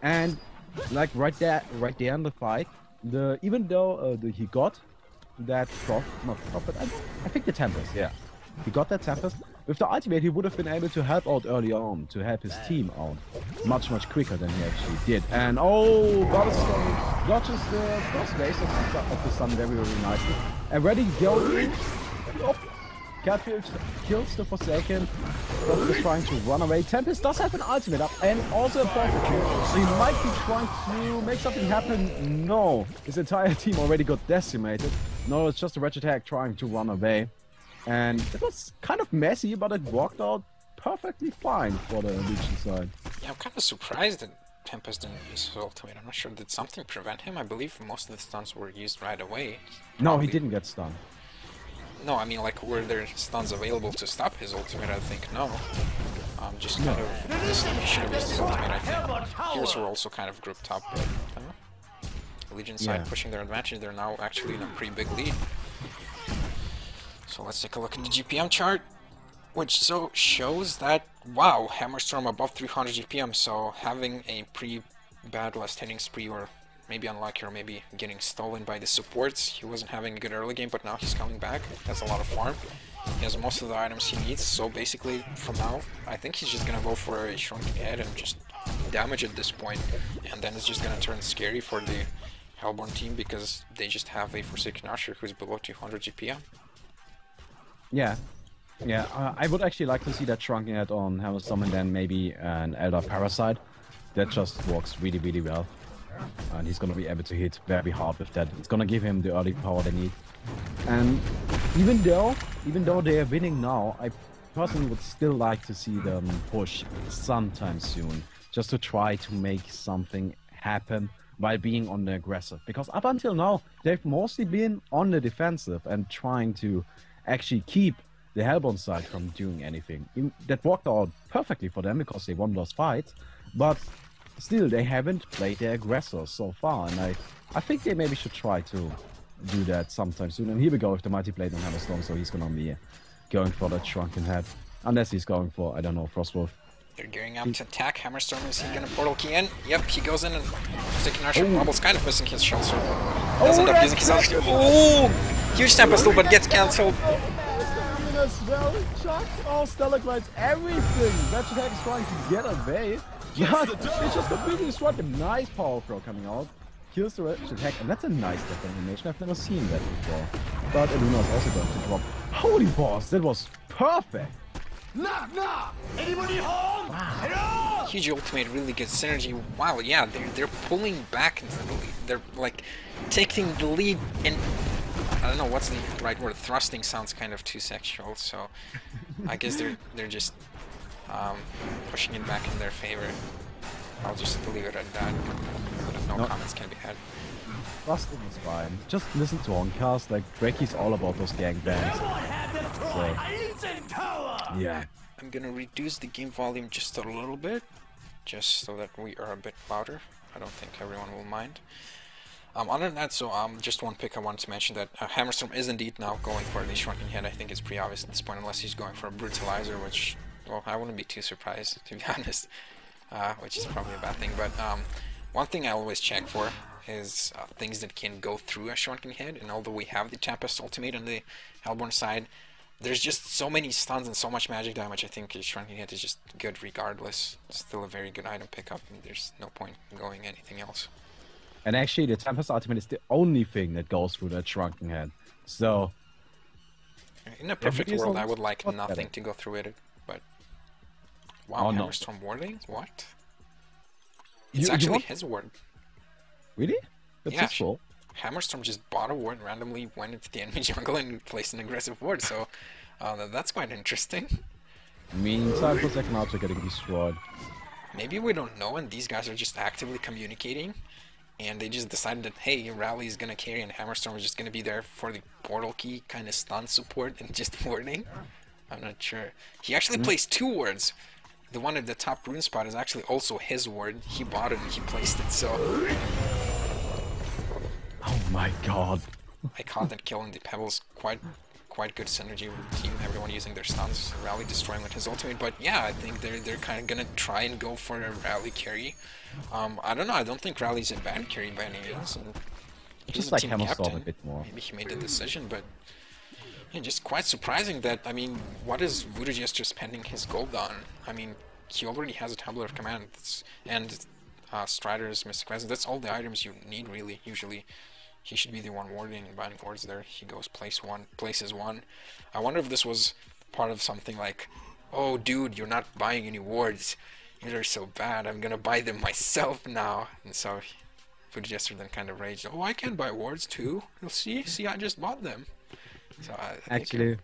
And like right there, right there in the fight, the even though uh, the, he got that prof, not profit, I, I think the Tempest, yeah, he got that Tempest. With the ultimate, he would have been able to help out early on, to help his team out much, much quicker than he actually did. And oh, Goddess Stone dodges the first base of the, sun very, very nicely. And ready going. Catfield kills the Forsaken. Goddess is trying to run away. Tempest does have an ultimate up and also a perfect kill. So he might be trying to make something happen. No, his entire team already got decimated. No, it's just a Wretched Hag trying to run away. And it was kind of messy, but it worked out perfectly fine for the Legion side. Yeah, I'm kind of surprised that Tempest didn't use his ultimate. I'm not sure. Did something prevent him? I believe most of the stuns were used right away. No, he didn't get stunned. No, I mean, like, were there stuns available to stop his ultimate? I think no. Um, just kind of him. Should have used his ultimate, I think. Heroes were also kind of grouped up, but uh, Legion side Yeah. pushing their advantage. They're now actually in a pretty big lead. So let's take a look at the GPM chart, which so shows that wow, Hammerstorm above 300 GPM. So having a pretty bad last hitting spree, or maybe unlucky, or maybe getting stolen by the supports. He wasn't having a good early game, but now he's coming back. Has a lot of farm. He has most of the items he needs. So basically, from now, I think he's just gonna go for a shrunken head and just damage at this point, and then it's just gonna turn scary for the Hellborn team because they just have a Forsaken Archer who's below 200 GPM. Yeah. Yeah, uh, I would actually like to see that shrunken head on Hammerstorm and then maybe an Elder Parasite. that just works really, really well. And he's gonna be able to hit very hard with that. It's gonna give him the early power they need. And even though, even though they are winning now, I personally would still like to see them push sometime soon, just to try to make something happen while being on the aggressive. Because up until now, they've mostly been on the defensive and trying to actually keep the Hellborn side from doing anything. That worked out perfectly for them because they won those fights, but still they haven't played their aggressors so far, and I, I think they maybe should try to do that sometime soon. And here we go with the Mighty Blade and Hammerstorm, so he's gonna be going for that Shrunken Head. Unless he's going for, I don't know, Frostwolf. They're gearing up to attack. Hammerstorm, is he gonna portal key in? Yep, he goes in and taking our shot. Oh. Rubble's kind of missing his shell sword. Oh, Does end up using his ulti. Oh! Huge Tempest still, but gets cancelled. well, Chuck. Oh, Stalagmites, everything. Attack is trying to get away. But it's just completely destroyed. A nice power throw coming out. Kills the Wretched attack, and that's a nice death animation. I've never seen that before. But Aluna is also going to drop. Holy boss, that was perfect. Knock, knock! Anybody home? Hello? Huge ultimate, really good synergy. Wow, yeah, they're they're pulling back into the lead. They're like taking the lead and I don't know what's the right word. Thrusting sounds kind of too sexual, so I guess they're they're just um, pushing it back in their favor. I'll just leave it at that. So that no, No. comments can be had. Rustin is fine. Just listen to Oncast. Like, Breaky's all about those gangbangs. Everyone have destroyed Ancient Tower! Yeah. I'm gonna reduce the game volume just a little bit, just so that we are a bit louder. I don't think everyone will mind. Um, other than that, so um, just one pick I wanted to mention that uh, Hammerstorm is indeed now going for the Shrunken Head. I think it's pretty obvious at this point, unless he's going for a Brutalizer, which, well, I wouldn't be too surprised, to be honest, uh, which is probably a bad thing. But um, one thing I always check for is uh, things that can go through a Shrunken Head, and although we have the Tempest Ultimate on the Hellborn side, there's just so many stuns and so much magic damage. I think a Shrunken Head is just good regardless. It's still a very good item pickup, and there's no point in going anything else. And actually, the Tempest Ultimate is the only thing that goes through that Shrunken Head. So, In a perfect world, I would like nothing better. to go through it, but wow, Oh, no. Hammerstorm warding? What? It's you actually want- his ward. really? That's Yeah, fault. Hammerstorm just bought a ward, randomly went into the enemy jungle and placed an aggressive ward. So uh, that's quite interesting. Meantime, Forsaken are getting destroyed. Maybe we don't know, and these guys are just actively communicating, and they just decided that hey, Rally is gonna carry, and Hammerstorm is just gonna be there for the portal key kind of stun support and just warding. I'm not sure. He actually placed two wards. The one at the top rune spot is actually also his ward. He bought it and he placed it. So Oh my god. I caught that kill in the pebbles. Quite, quite good synergy with the team. Everyone using their stuns. Rally destroying with his ultimate. But yeah, I think they're they're kind of gonna try and go for a rally carry. Um, I don't know. I don't think rally's a bad carry by any means. Just like team Hammerstorm a bit more. Maybe he made the decision, but yeah, just quite surprising that. I mean, what is Voodoo Jester spending his gold on? I mean, he already has a tablet of command and uh, Strider's Mystic Resonance. That's all the items you need, really. Usually, he should be the one warding and buying wards there. He goes place one, places one. I wonder if this was part of something like, oh, dude, you're not buying any wards. You're so bad. I'm gonna buy them myself now. And so Voodoo Jester then kind of raged. Oh, I can buy wards too. You'll see. See, I just bought them. So I, I Actually,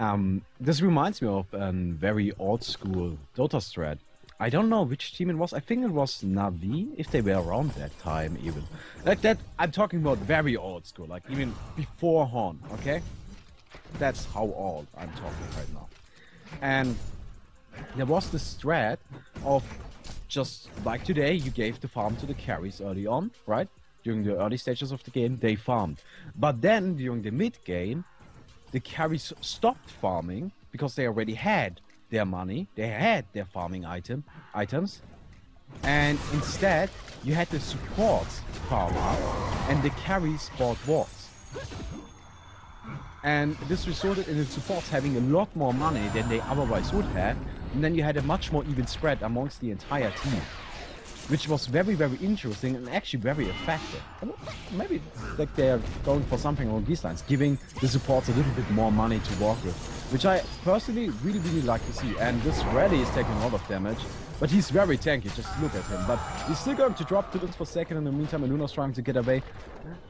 um, this reminds me of a very old school Dota strat. I don't know which team it was. I think it was Navi, if they were around that time even. Like that, I'm talking about very old school, like even before HoN, okay? That's how old I'm talking right now. And there was this strat of just like today, you gave the farm to the carries early on, right? During the early stages of the game, they farmed. But then during the mid game, the carries stopped farming because they already had their money, they had their farming item items, and instead you had the supports farm up, and the carries bought wards. And this resulted in the supports having a lot more money than they otherwise would have, and then you had a much more even spread amongst the entire team. Which was very, very interesting and actually very effective. Maybe like they're going for something along these lines, giving the supports a little bit more money to work with, which I personally really, really like to see. And this rally is taking a lot of damage, but he's very tanky. Just look at him. But he's still going to drop to this Forsaken. In the meantime, Luna's trying to get away.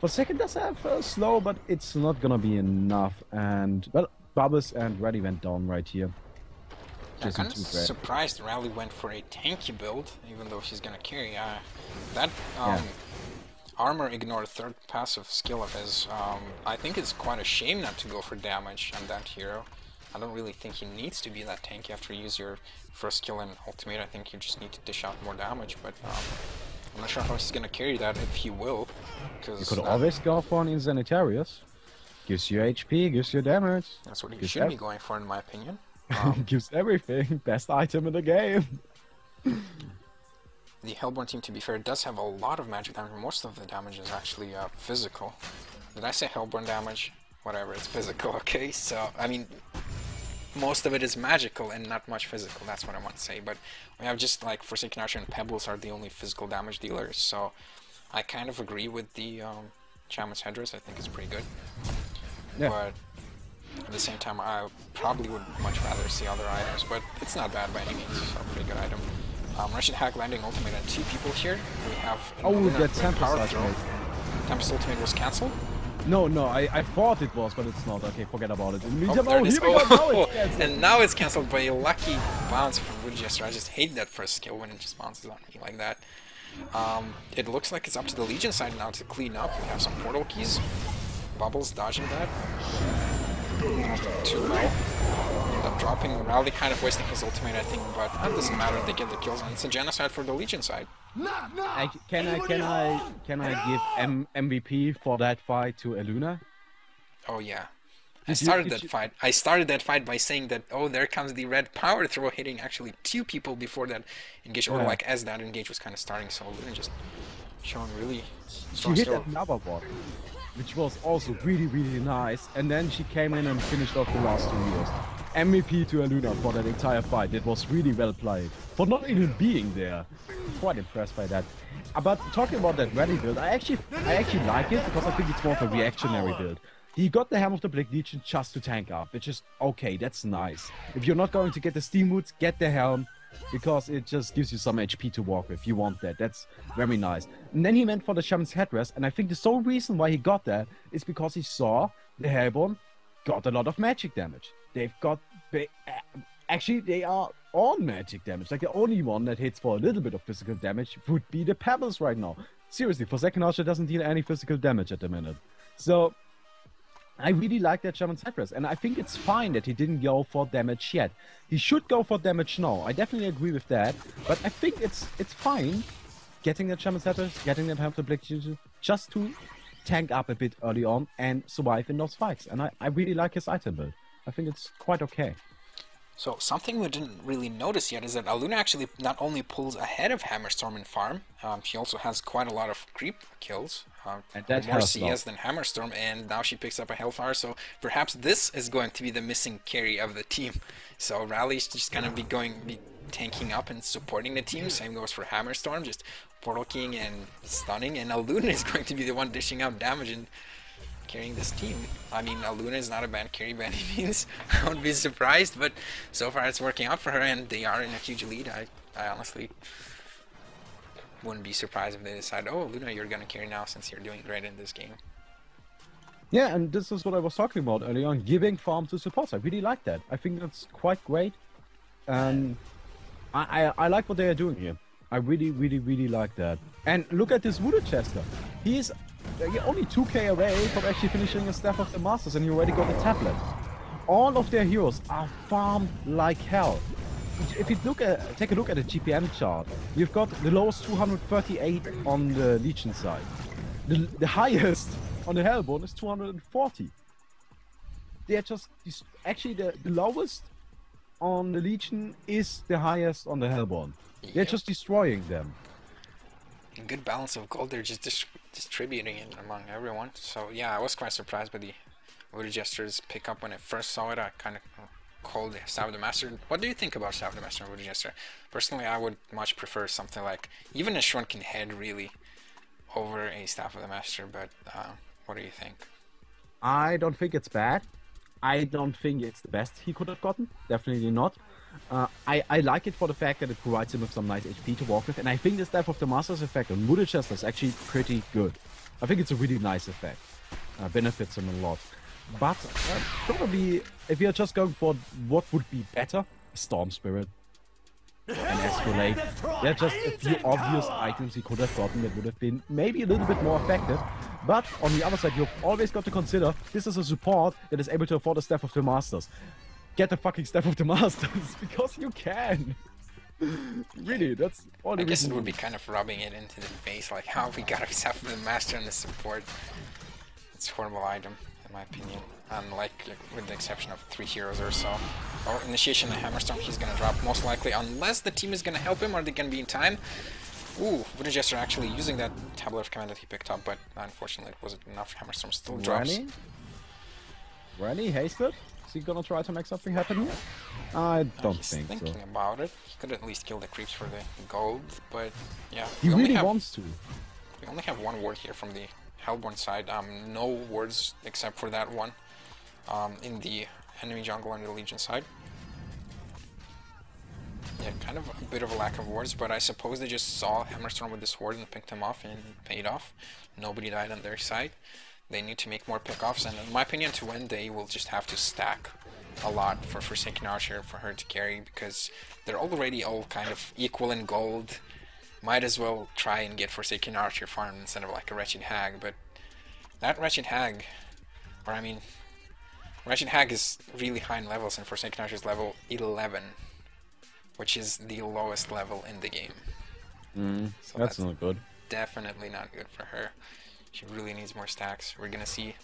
Forsaken does have uh, slow, but it's not gonna be enough. And well, Bubbles and Reddy went down right here. I'm kind of surprised Rally went for a tanky build, even though she's gonna carry. Uh, that um, Yeah. armor ignored third passive skill of his. Um, I think it's quite a shame not to go for damage on that hero. I don't really think he needs to be that tanky after you use your first skill and ultimate. I think you just need to dish out more damage, but um, I'm not sure how he's gonna carry that if he will. Because You could always go for an Insanitarius. Gives you HP, gives you damage, that's what he gives should be going for, in my opinion. gives everything. Best item in the game. The Hellborn team, to be fair, does have a lot of magic damage. Most of the damage is actually uh, physical. Did I say Hellborn damage? Whatever, it's physical, okay? So, I mean, most of it is magical and not much physical, that's what I want to say. But we have just like Forsaken Archer and Pebbles are the only physical damage dealers, so I kind of agree with the um, Shaman's Headdress. I think it's pretty good. Yeah. But at the same time, I probably would much rather see other items, but it's not bad by any means, so pretty good item. Um, Wretched Hag landing ultimate on two people here. We have Oh, that with Tempest ultimate. Tempest ultimate was cancelled. No, no, I, I thought it was, but it's not. Okay, forget about it. The Oh, there oh, it is. here we go. Now Oh, it's cancelled. and now it's cancelled by a lucky bounce from Voodoo Jester. I just hate that first skill when it just bounces on me like that. Um, it looks like it's up to the Legion side now to clean up. We have some portal keys. Bubbles dodging that. Too well. End up dropping. Rowley kind of wasting his ultimate, I think, but that doesn't matter. They get the kills, and it's a genocide for the Legion side. I, can I can I can I give M- MVP for that fight to Aluna? Oh yeah. I started that fight. I started that fight by saying that oh there comes the red power throw hitting actually two people before that engage or Yeah. like as that engage was kind of starting so Luna just showing really She hit another one, which was also really really nice. And then she came in and finished off the last two years. MVP to Aluna for that entire fight. It was really well played. For not even being there. Quite impressed by that. Uh, But talking about that ready build, I actually I actually like it because I think it's more of a reactionary build. He got the Helm of the Black Legion just to tank up, which is okay, that's nice. If you're not going to get the Steam Boots, get the Helm, because it just gives you some HP to walk with. You want that, that's very nice. And then he went for the Shaman's Headdress, and I think the sole reason why he got that is because he saw the Hellborn got a lot of magic damage. They've got. They, actually, they are on magic damage. Like the only one that hits for a little bit of physical damage would be the Pebbles right now. Seriously, Forsaken Archer doesn't deal any physical damage at the minute. So, I really like that Shaman's Headdress, and I think it's fine that he didn't go for damage yet. He should go for damage now. I definitely agree with that, but I think it's it's fine getting that Shaman's Headdress, getting that Hamster Black just to tank up a bit early on and survive in those fights. And I, I really like his item build. I think it's quite okay. So something we didn't really notice yet is that Aluna actually not only pulls ahead of Hammerstorm in farm, um, she also has quite a lot of creep kills. Uh, more. CS than Hammerstorm, and now she picks up a Hellfire. So perhaps this is going to be the missing carry of the team. So Rally's just gonna be going, be tanking up and supporting the team. Same goes for Hammerstorm, just portal keying and stunning. And Aluna is going to be the one dishing out damage and carrying this team. I mean, Aluna is not a bad carry by any means. I wouldn't be surprised, but so far it's working out for her, and they are in a huge lead. I, I honestly wouldn't be surprised if they decide, oh, Luna, you're gonna carry now since you're doing great in this game. Yeah, and this is what I was talking about earlier on, giving farm to supports. I really like that. I think that's quite great. And I, I, I like what they are doing here. I really, really, really like that. And look at this Voodoo Jester. He's uh, only 2k away from actually finishing a Staff of the Masters, and you already got the tablet. All of their heroes are farmed like hell. If you look at, take a look at the GPM chart, you've got the lowest 238 on the Legion side. The, the highest on the Hellborn is 240. They're just actually the, the lowest on the Legion is the highest on the Hellborn. They're Yep. just destroying them. Good balance of gold, they're just dis- distributing it among everyone. So yeah, I was quite surprised by the Voodoo Jester's pickup when I first saw it. I kind of called Staff of the Master. What do you think about of the Master and Voodoo Jester? Personally, I would much prefer something like even a Shrunken Head, really, over a Staff of the Master. But uh, what do you think? I don't think it's bad. I don't think it's the best he could have gotten. Definitely not. Uh, I, I like it for the fact that it provides him with some nice HP to walk with, and I think the Staff of the Master's effect on Voodoo Jester is actually pretty good. I think it's a really nice effect. Uh, benefits him a lot. But uh, probably, if you're just going for what would be better, Storm Spirit and Escalade, there are just a few obvious items he could have gotten that would have been maybe a little bit more effective. But on the other side, you've always got to consider this is a support that is able to afford the Staff of the Masters. Get the fucking Staff of the Masters because you can. really, that's all the I guess it would be kind of rubbing it into the face, like how we got Staff of the Master and the support. It's a horrible item, in my opinion. Unlike, with the exception of three heroes or so. Well, Initiation and Hammerstorm he's gonna drop most likely, unless the team is gonna help him or they're gonna be in time. Ooh, Voodoo Jester actually using that tablet of command that he picked up, but unfortunately it wasn't enough. Hammerstorm still drops. Rennie? Rennie hasted? Is he gonna try to make something happen here? I don't He's think thinking so. about it. He could at least kill the creeps for the gold, but yeah. He we only really have, wants to. We only have one ward here from the Hellborn side. Um, no wards except for that one. Um, in the enemy jungle on the Legion side. Yeah, kind of a bit of a lack of wards, but I suppose they just saw Hammerstorm with this ward and picked him off and paid off. Nobody died on their side. They need to make more pickoffs, and in my opinion, to win, they will just have to stack a lot for Forsaken Archer for her to carry because they're already all kind of equal in gold. Might as well try and get Forsaken Archer farm instead of like a Wretched Hag, but that Wretched Hag, or I mean, Wretched Hag is really high in levels, and Forsaken Archer is level 11, which is the lowest level in the game. Mm, So that's that's not good. definitely not good for her. She really needs more stacks. We're gonna see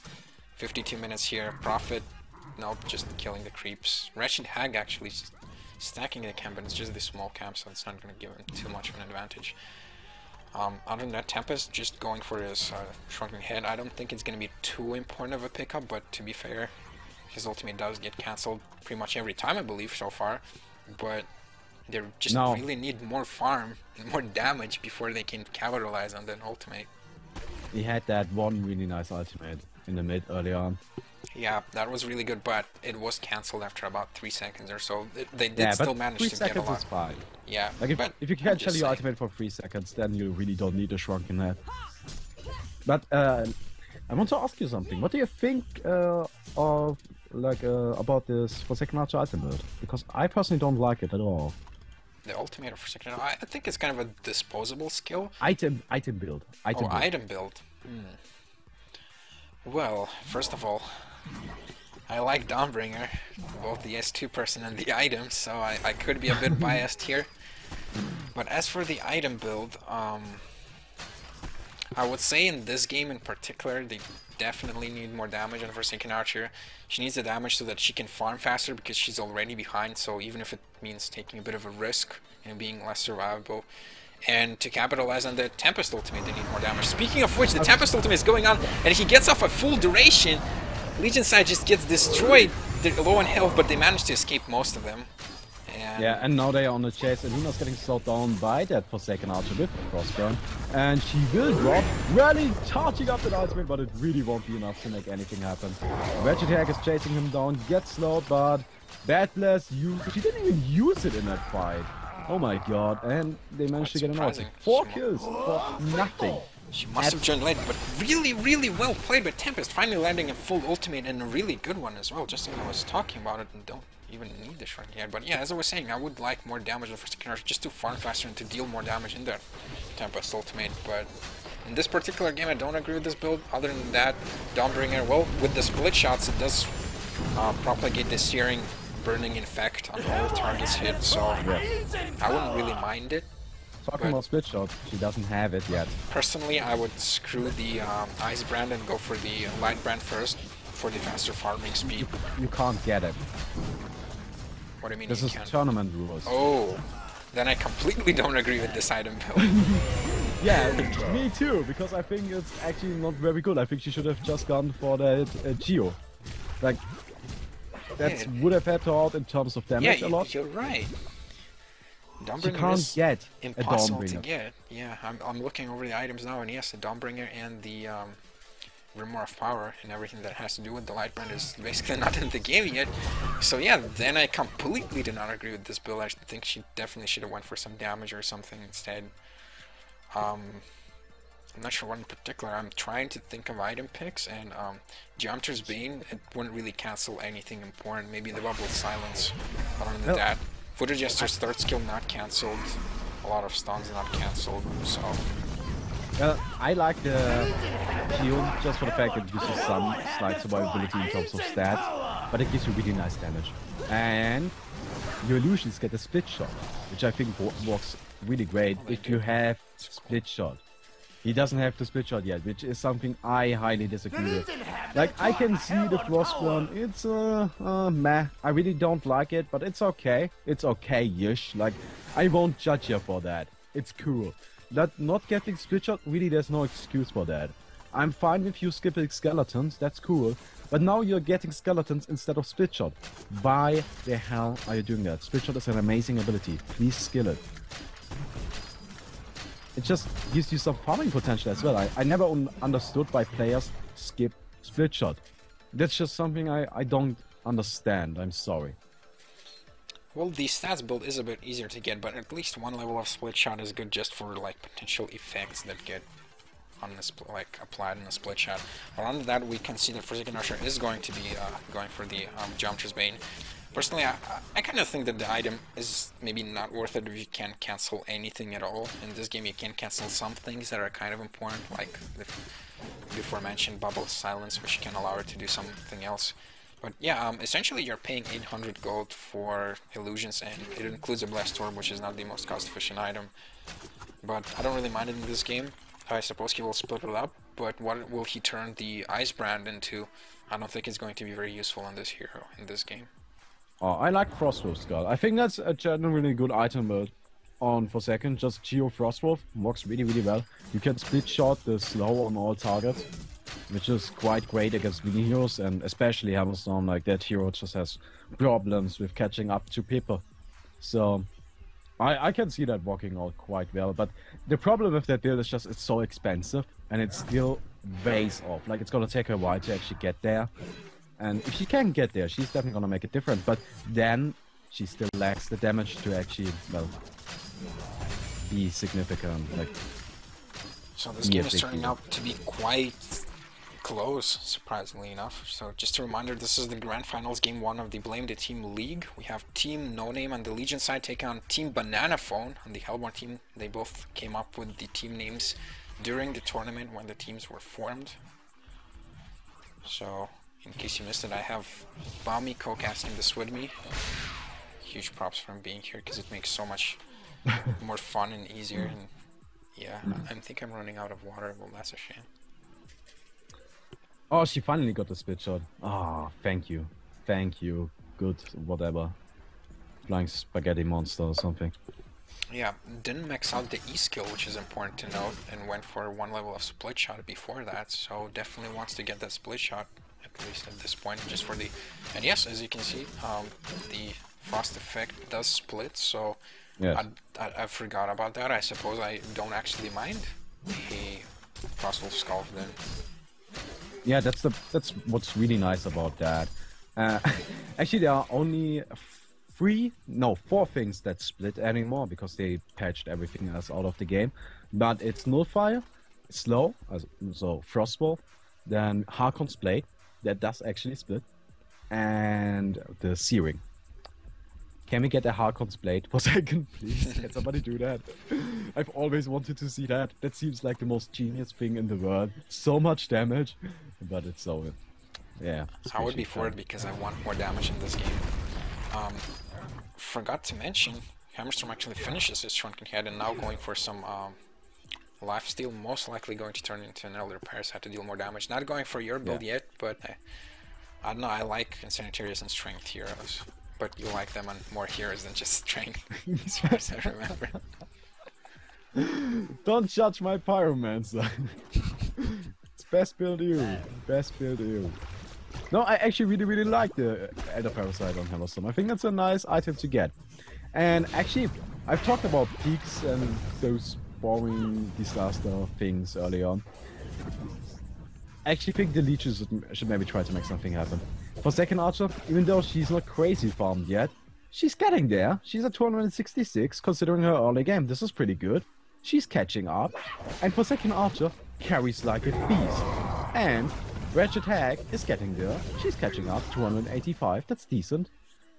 52 minutes here. Profit, nope, just killing the creeps. Wretched Hag actually stacking the camp, but it's just the small camp, so it's not gonna give him too much of an advantage. Um, other than that, Tempest just going for his uh, Shrunken Head. I don't think it's gonna be too important of a pickup, but to be fair, his ultimate does get cancelled pretty much every time, I believe, so far. But they just No. really need more farm and more damage before they can capitalize on that ultimate. He had that one really nice ultimate in the mid early on. Yeah, that was really good, but it was cancelled after about three seconds or so. They, did yeah, still manage to get a seconds lot. is fine. Yeah, Like if, but if you can't just tell your ultimate for three seconds, then you really don't need a shrunken head. But uh, I want to ask you something. What do you think uh, of like uh, about this Forsaken Archer item build? Because I personally don't like it at all. the ultimate Forsaken, I, I think it's kind of a disposable skill. Item item build. Item Oh, build. item build. Hmm. Well, first of all, I like Dawnbringer, both the S2 person and the item, so I, I could be a bit biased here. But as for the item build, um, I would say in this game in particular, they definitely need more damage on Forsaken Archer. She needs the damage so that she can farm faster because she's already behind, so even if it means taking a bit of a risk and being less survivable. And to capitalize on the Tempest ultimate, they need more damage. Speaking of which, the Tempest ultimate is going on, and he gets off a full duration. Legion side just gets destroyed. They're low on health, but they manage to escape most of them. And Yeah, and now they are on the chase, and Luna's getting slowed down by that Forsaken Archer with the Frostburn. And she will drop, really charging up the ultimate, but it really won't be enough to make anything happen. Wretched Hag is chasing him down, gets slowed, but Bad Bless, you, she didn't even use it in that fight. Oh my god, and they managed to get him out. Four She kills for nothing. She must have joined late, but really, really well played by Tempest, finally landing a full ultimate and a really good one as well, just like I was talking about it and don't even need the shrunk yet. But yeah, as I was saying, I would like more damage on Forsaken Archer just to farm faster and to deal more damage in that Tempest ultimate, but in this particular game I don't agree with this build. Other than that, Dawnbringer, well, with the split shots it does uh, propagate the searing burning effect on all targets hit, so I wouldn't really mind it. Talking about split shot, she doesn't have it yet. Personally, I would screw the um, Ice Brand and go for the Light Brand first for the faster farming speed. You can't get it. What do you mean This you is can't? tournament rules. Oh, then I completely don't agree with this item build. Yeah, me too, because I think it's actually not very good. I think she should have just gone for that uh, Geo. Like, that Yeah. would have helped her out in terms of Yeah, damage a you- lot. you're right. She Dawnbringer can't is get a impossible to Dawnbringer. get. Yeah, I'm, I'm looking over the items now, and yes, the Dawnbringer and the um, Grimoire of Power and everything that has to do with the Lightbrand is basically not in the game yet. So yeah, then I completely did not agree with this build. I think she definitely should have went for some damage or something instead. Um, I'm not sure what in particular. I'm trying to think of item picks, and um, Geometer's Bane, it wouldn't really cancel anything important. Maybe the Bubble Silence. Other than No. that, Voodoo Jester's third skill not cancelled. A lot of stuns not cancelled, so Well, I like the shield just for the fact that it gives you some slight survivability in terms of stats, but it gives you really nice damage. And your illusions get a split shot, which I think works really great if you have split shot. He doesn't have the split shot yet, which is something I highly disagree with. Like, I can see the frost one, it's uh, uh, meh. I really don't like it, but it's okay. It's okay-ish. Like, I won't judge you for that. It's cool. That not getting shot, really, there's no excuse for that. I'm fine with you skipping skeletons, that's cool. But now you're getting skeletons instead of split shot. Why the hell are you doing that? Split shot is an amazing ability. Please skill it. It just gives you some farming potential as well. I, I never un- understood why players skip split shot. That's just something I, I don't understand. I'm sorry. Well, the stats build is a bit easier to get, but at least one level of split shot is good just for like potential effects that get on the spl- like applied in the split shot. But under that, we can see that Forsaken Archer is going to be uh, going for the um, Geometer's Bane. Personally, I, I kind of think that the item is maybe not worth it if you can't cancel anything at all. In this game, you can cancel some things that are kind of important, like the before mentioned Bubble Silence, which can allow her to do something else. But yeah, um, essentially you're paying 800 gold for illusions, and it includes a Blast Orb, which is not the most cost-efficient item. But I don't really mind it in this game. I suppose he will split it up, but what will he turn the Ice Brand into? I don't think it's going to be very useful on this hero in this game. Oh, I like Frostwolf Skull. I think that's a genuinely good item build on Forsaken, Just Geo Frostwolf works really, really well. You can split shot the slow on all targets, which is quite great against mini heroes, and especially Hammerstorm. Like that hero just has problems with catching up to people. So I, I can see that working out quite well. But the problem with that build is just it's so expensive, and it's still ways off. Like it's gonna take her a while to actually get there. And if she can get there, she's definitely gonna make a difference. But then she still lacks the damage to actually, well, be significant. Like, So this game is turning out to be quite close, surprisingly enough. So just a reminder, this is the Grand Finals Game 1 of the Blame the Team League. We have Team No Name on the Legion side taking on Team Banana Phone on the Hellborn team. They both came up with the team names during the tournament when the teams were formed. So, in case you missed it, I have Baumi co-casting this with me. Huge props for him being here because it makes so much more fun and easier. And yeah, I I think I'm running out of water. Well, that's a shame. Oh, she finally got the split shot. Ah, thank you, thank you. Good, whatever. Flying spaghetti monster or something. Yeah, didn't max out the E skill, which is important to note, and went for one level of split shot before that. So definitely wants to get that split shot at least at this point, just for the. And yes, as you can see, um, the frost effect does split. So Yes. I, I, I forgot about that. I suppose I don't actually mind the frostwolf skull then. Yeah, that's the that's what's really nice about that. Uh, actually, there are only three, no, four things that split anymore because they patched everything else out of the game. But it's Nullfire, Slow, as- so Frostwolf, then Harkon's Blade, that does actually split, and the Searing. Can we get a Harkon's Blade for a second, please? Can somebody do that? I've always wanted to see that. That seems like the most genius thing in the world. So much damage, but it's so. Yeah. I would be for it because I want more damage in this game. Um, forgot to mention, Hammerstorm actually finishes his Shrunken Head and now going for some um, life steal, most likely going to turn into an Elder Parasite to deal more damage. Not going for your build yet, but I, I don't know, I like Insanitarius and Strength heroes. But you like them on more heroes than just Strength, as far as I remember. Don't judge my pyromancer. it's best build you. Best build you. No, I actually really, really like the Elder Parasite on Hammerstorm. I think that's a nice item to get. And actually, I've talked about peaks and those boring disaster things early on. I actually think the leeches should, maybe try to make something happen. Forsaken archer, even though she's not crazy farmed yet, she's getting there. She's at 266, considering her early game. This is pretty good. She's catching up. And for second archer, carries like a beast. And Wretched Hag is getting there. She's catching up, 285. That's decent.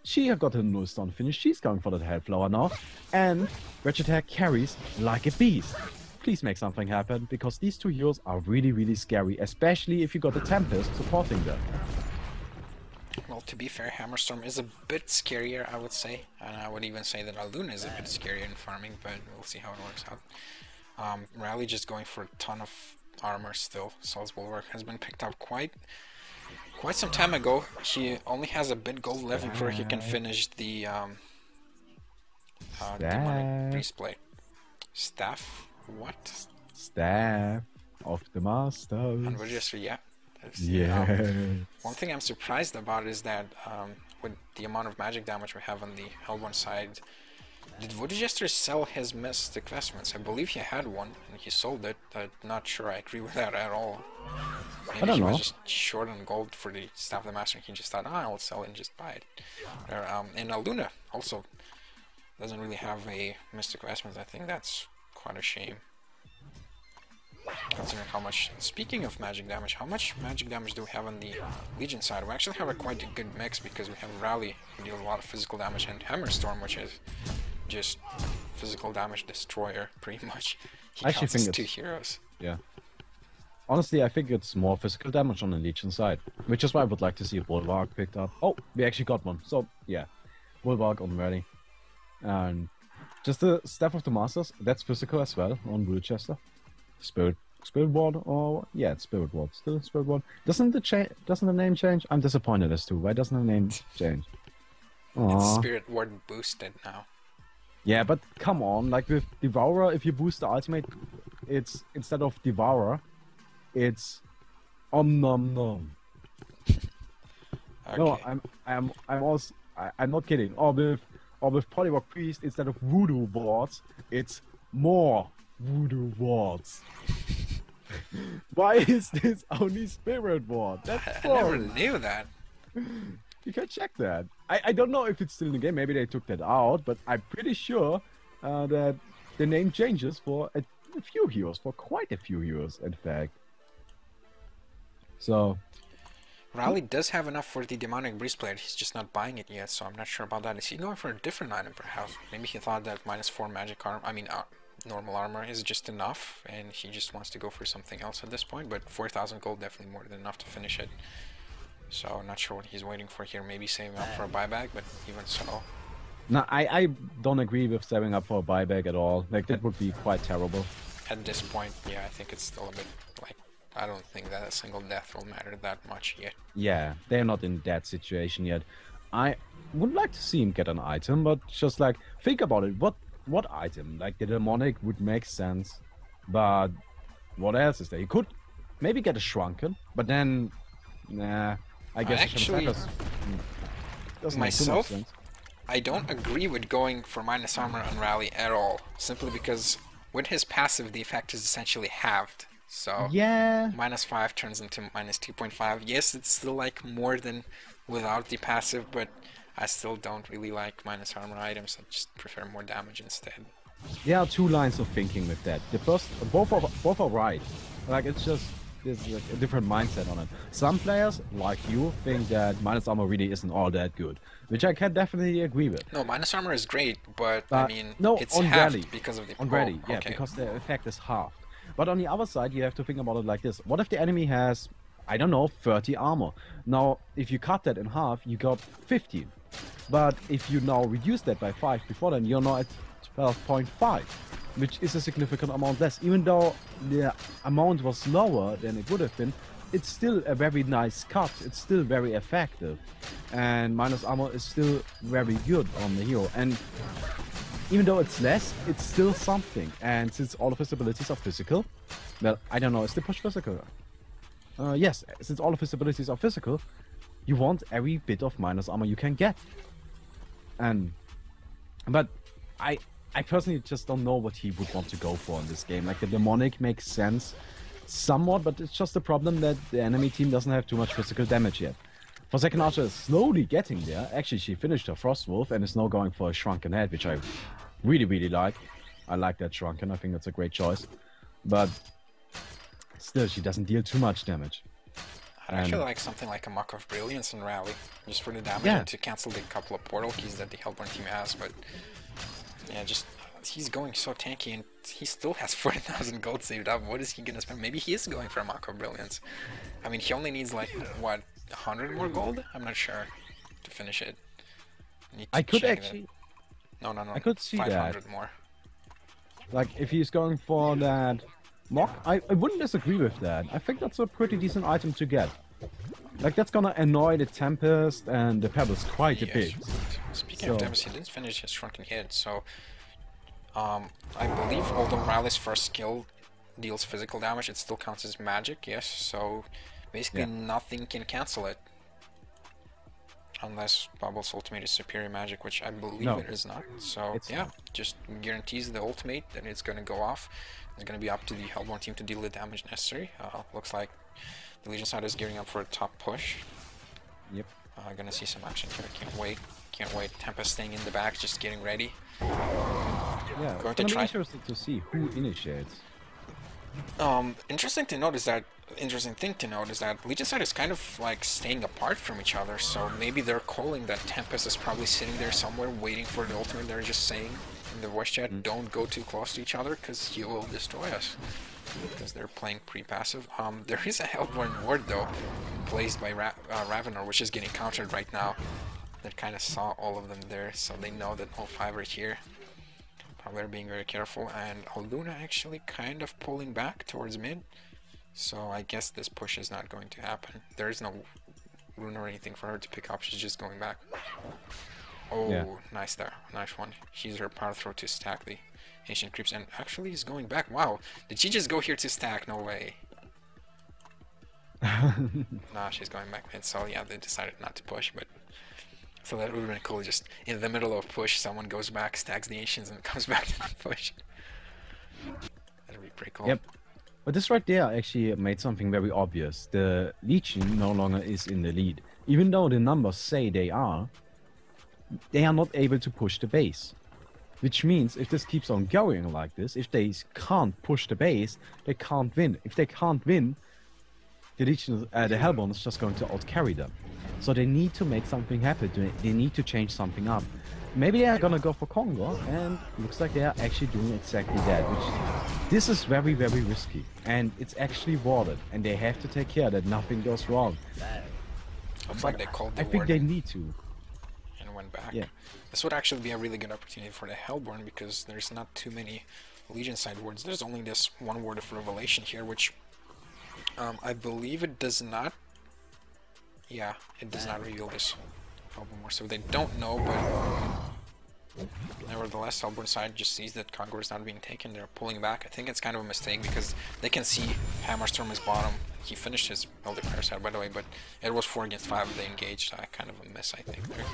She got a null stun finish. She's going for that Hellflower now. And Wretched Hag carries like a beast. Please make something happen, because these two heroes are really, really scary, especially if you got the Tempest supporting them. Well, to be fair, Hammerstorm is a bit scarier, I would say. And I would even say that Aluna is a bit scarier in farming, but we'll see how it works out. Um, Rally just going for a ton of armor still. Soul's Bulwark has been picked up quite quite some time ago. He only has a bit gold left before he can finish the um, uh, demonic Staff. breastplate. Staff? What? Staff of the Masters. On Register, yeah. Yeah. um, One thing I'm surprised about is that um, with the amount of magic damage we have on the Hellborn side, did Voodoo Jester sell his Mystic Vestments? I believe he had one and he sold it. I'm not sure I agree with that at all. Maybe don't he was know. just short on gold for the Staff of the Master and he just thought, ah, I'll sell it and just buy it. Or, um, and Aluna also doesn't really have a Mystic Vestments. I think that's quite a shame. Considering how much, speaking of magic damage, how much magic damage do we have on the Legion side? We actually have a quite a good mix because we have Rally, who deals a lot of physical damage, and Hammerstorm, which is just physical damage destroyer, pretty much. He I actually think two it's- heroes. Yeah. Honestly, I think it's more physical damage on the Legion side, which is why I would like to see a Bulwark picked up. Oh, we actually got one. So, yeah. Bulwark on ready. And just the Staff of the Masters, that's physical as well on Wilchester. Spirit Spirit Ward or yeah, it's Spirit Ward. Still Spirit Ward. Doesn't the cha- doesn't the name change? I'm disappointed as to why doesn't the name change? It's Spirit Ward boosted now. Yeah, but come on, like with Devourer, if you boost the ultimate, it's instead of Devourer, it's Om Nom Nom. Okay. No, I'm I'm I'm also I, I'm not kidding. Or with or with Polywog Priest instead of Voodoo Wards, it's more Voodoo Wards. Why is this only Spirit Ward? That's I never knew that. You can check that. I, I don't know if it's still in the game. Maybe they took that out, but I'm pretty sure uh, that the name changes for a, a few heroes, for quite a few heroes, in fact. So, Rally does have enough for the demonic breastplate, he's just not buying it yet, so I'm not sure about that. Is he going for a different item perhaps? Maybe he thought that minus 4 magic armor, I mean uh, normal armor is just enough, and he just wants to go for something else at this point, but 4,000 gold definitely more than enough to finish it. So I'm not sure what he's waiting for here, maybe saving up for a buyback, but even so. no, I, I don't agree with saving up for a buyback at all. Like, that would be quite terrible. At this point, yeah, I think it's still a bit like, I don't think that a single death will matter that much yet. Yeah, they're not in that situation yet. I would like to see him get an item, but just like, think about it. What what item? Like, the demonic would make sense, but what else is there? He could maybe get a shrunken, but then, nah. I guess actually- Shaman mm, doesn't make too much myself, sense. I don't agree with going for minus armor on rally at all. Simply because with his passive, the effect is essentially halved. So Yeah, minus five turns into minus two point five. Yes, it's still like more than without the passive, but I still don't really like minus armor items. I just prefer more damage instead. there are two lines of thinking with that. The first, both are both are right. Like it's just there's like a different mindset on it. Some players, like you, think that minus armor really isn't all that good, which I can definitely agree with. No, minus armor is great, but I Uh, mean, no, it's on halved rally. because of the on oh, ready, yeah, okay. because the effect is halved. But on the other side, you have to think about it like this: What if the enemy has, I don't know, 30 armor? Now, if you cut that in half, you got 15. But if you now reduce that by five before then, you're now at 12.5, which is a significant amount less. Even though the amount was lower than it would have been, it's still a very nice cut. It's still very effective, and minus armor is still very good on the hero. And even though it's less, it's still something. And since all of his abilities are physical, well, I don't know, is the push physical? Uh, yes, since all of his abilities are physical, you want every bit of minus armor you can get. And but I I personally just don't know what he would want to go for in this game. Like the demonic makes sense somewhat, but it's just a problem that the enemy team doesn't have too much physical damage yet. Forsaken Archer is slowly getting there. Actually, she finished her Frost Wolf and is now going for a Shrunken Head, which I really, really like. I like that Shrunken. I think that's a great choice. But still, she doesn't deal too much damage. I actually like something like a Mock of Brilliance in Rally, just for the damage Yeah. and to cancel the couple of portal keys that the Hellborn team has, but yeah, just he's going so tanky and he still has 40,000 gold saved up. What is he gonna spend? Maybe he is going for a Mock of Brilliance. I mean, he only needs like, what, 100 more gold? I'm not sure to finish it. To I could that. actually, No, no, no. I could see that. 500 more. like, if he's going for that mock, I, I wouldn't disagree with that. I think that's a pretty decent item to get. Like, that's gonna annoy the Tempest and the Pebbles quite a bit. Speaking of So- damage, he didn't finish his shrunken head, so um, I believe although Rally's first skill deals physical damage, it still counts as magic, yes, so basically Yeah. nothing can cancel it. Unless Bubble's ultimate is superior magic, which I believe No. it is not. So It's yeah, not. just guarantees the ultimate that it's gonna go off. It's gonna be up to the Hellborn team to deal the damage necessary. Uh, looks like the Legion side is gearing up for a top push. Yep. Uh, gonna see some action here. Can't wait. Can't wait. Tempest staying in the back, just getting ready. Yeah, Going it's to try- interesting to see who initiates. Um, interesting to note is that interesting thing to note is that Legion side is kind of like staying apart from each other. So maybe they're calling that Tempest is probably sitting there somewhere waiting for the ultimate. They're just saying in the voice chat, "Don't go too close to each other, because you will destroy us." Because they're playing pre-passive. Um, there is a Hellborn ward though, placed by Ra- uh, Ravenor, which is getting countered right now. They kind of saw all of them there, so they know that all five are here. Are being very careful, and Luna actually kind of pulling back towards mid. So I guess this push is not going to happen. There is no rune or anything for her to pick up. She's just going back. Oh, Yeah. nice there. Nice one. She's her power throw to stack the ancient creeps, and actually is going back. Wow, did she just go here to stack? No way. nah, she's going back mid. So yeah, they decided not to push, but so that would have been cool. Just in the middle of push, someone goes back, stacks the ancients, and comes back to the push. That'd be pretty cool. Yep. But this right there actually made something very obvious. The Legion no longer is in the lead. Even though the numbers say they are, they are not able to push the base. Which means if this keeps on going like this, if they can't push the base, they can't win. If they can't win, the Legion, uh, the Hellborn is just going to outcarry them. So they need to make something happen. They- They need to change something up. Maybe they are gonna go for Kongor, and looks like they are actually doing exactly that. Which this is very, very risky, and it's actually warded, and they have to take care that nothing goes wrong. Looks like they called the I think they need to. and went back. Yeah. This would actually be a really good opportunity for the Hellborn because there's not too many Legion side wards. There's only this one word of revelation here, which um, I believe it does not. Yeah, it does not reveal this Hellborn ward, so they don't know, but nevertheless, Hellborn side just sees that Kongor is not being taken. They're pulling back. I think it's kind of a mistake because they can see Hammerstorm is bottom. He finished his Elder Parasite, by the way, but it was 4 against 5. They engaged. Uh, kind of a miss, I think, there.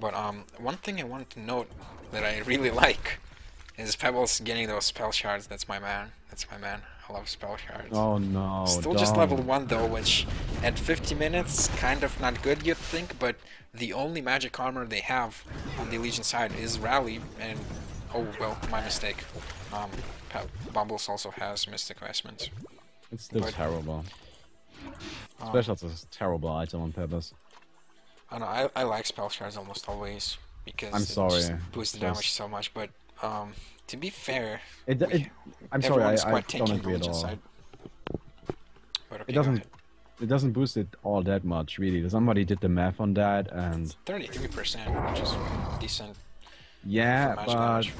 But um, one thing I wanted to note that I really like is Pebbles getting those spell shards. That's my man. That's my man. I love spell shards. Oh no! Still just don't. level 1 though, which at 50 minutes, kind of not good you'd think, but the only magic armor they have on the Legion side is Rally, and oh well, my mistake. Um, Bubbles also has Mystic Vestments. It's still but- terrible. Um, Special is a terrible item on purpose. I know, I, I like spell shards almost always because I'm it sorry, just boosts the damage so much. But um, to be fair, It, it, I'm sorry, I, I don't agree at all. side. But okay, It doesn't. It doesn't boost it all that much, really. Somebody did the math on that, and 33%, which is decent yeah, but damage.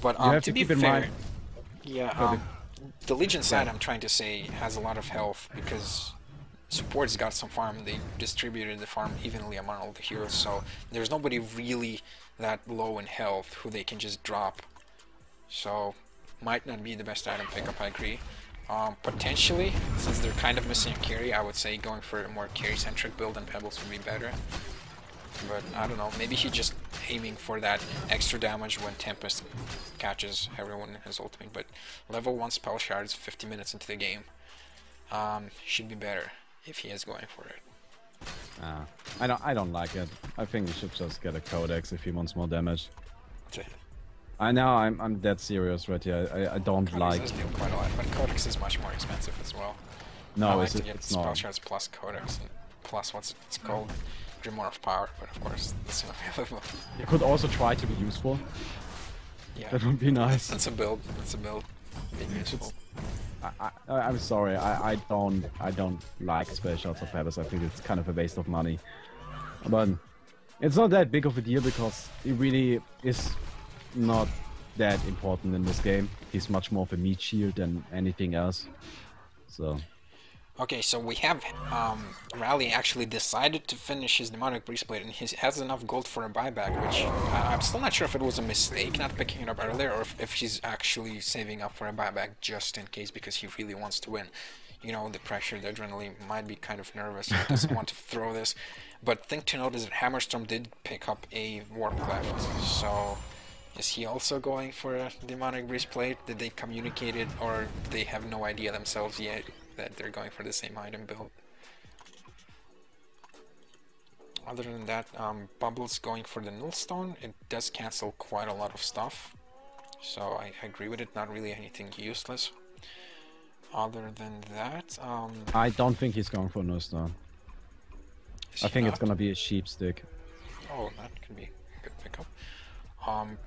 But you um, have to to be keep in fair, mind- yeah, the- um, the Legion side. I'm trying to say, has a lot of health because support's got some farm. They distributed the farm evenly among all the heroes, so there's nobody really that low in health who they can just drop. So might not be the best item pickup. I agree. Um, potentially, since they're kind of missing a carry, I would say going for a more carry-centric build and Pebbles would be better. But I don't know, maybe he's just aiming for that extra damage when Tempest catches everyone in his ultimate. But level 1 spell shards 50 minutes into the game um, should be better if he is going for it. Uh, I don't. I don't like it. I think he should just get a codex if he wants more damage. I know. I'm. I'm dead serious right here. I. I don't Codex like. does deal quite a lot, but Codex is much more expensive as well. I No, like it's, it's spell not. shards plus Codex and plus what's it's called Grimoire of Power, but of course it's not available. You could also try to be useful. Yeah, That would be nice. that's a build. That's a build. Being useful. I, I, I'm sorry. I, I don't. I don't like spell shots of Pebbles. I think it's kind of a waste of money. But it's not that big of a deal because it really is not that important in this game. He's much more of a meat shield than anything else. So Okay, so we have um, Rally actually decided to finish his demonic breastplate, and he has enough gold for a buyback. Which uh, I'm still not sure if it was a mistake not picking it up earlier, or if, if he's actually saving up for a buyback just in case because he really wants to win. You know, the pressure, the adrenaline might be kind of nervous. He doesn't want to throw this. But thing to note is that Hammerstorm did pick up a warp cleft, so. Is he also going for a demonic breastplate? Did they communicate it, or they have no idea themselves yet that they're going for the same item build? Other than that, um, Bubbles going for the Nullstone. It does cancel quite a lot of stuff, so I, I agree with it. Not really anything useless. Other than that, um, I don't think he's going for no stone. I think it's gonna be a sheep stick. Oh, that could be a good pickup. Um,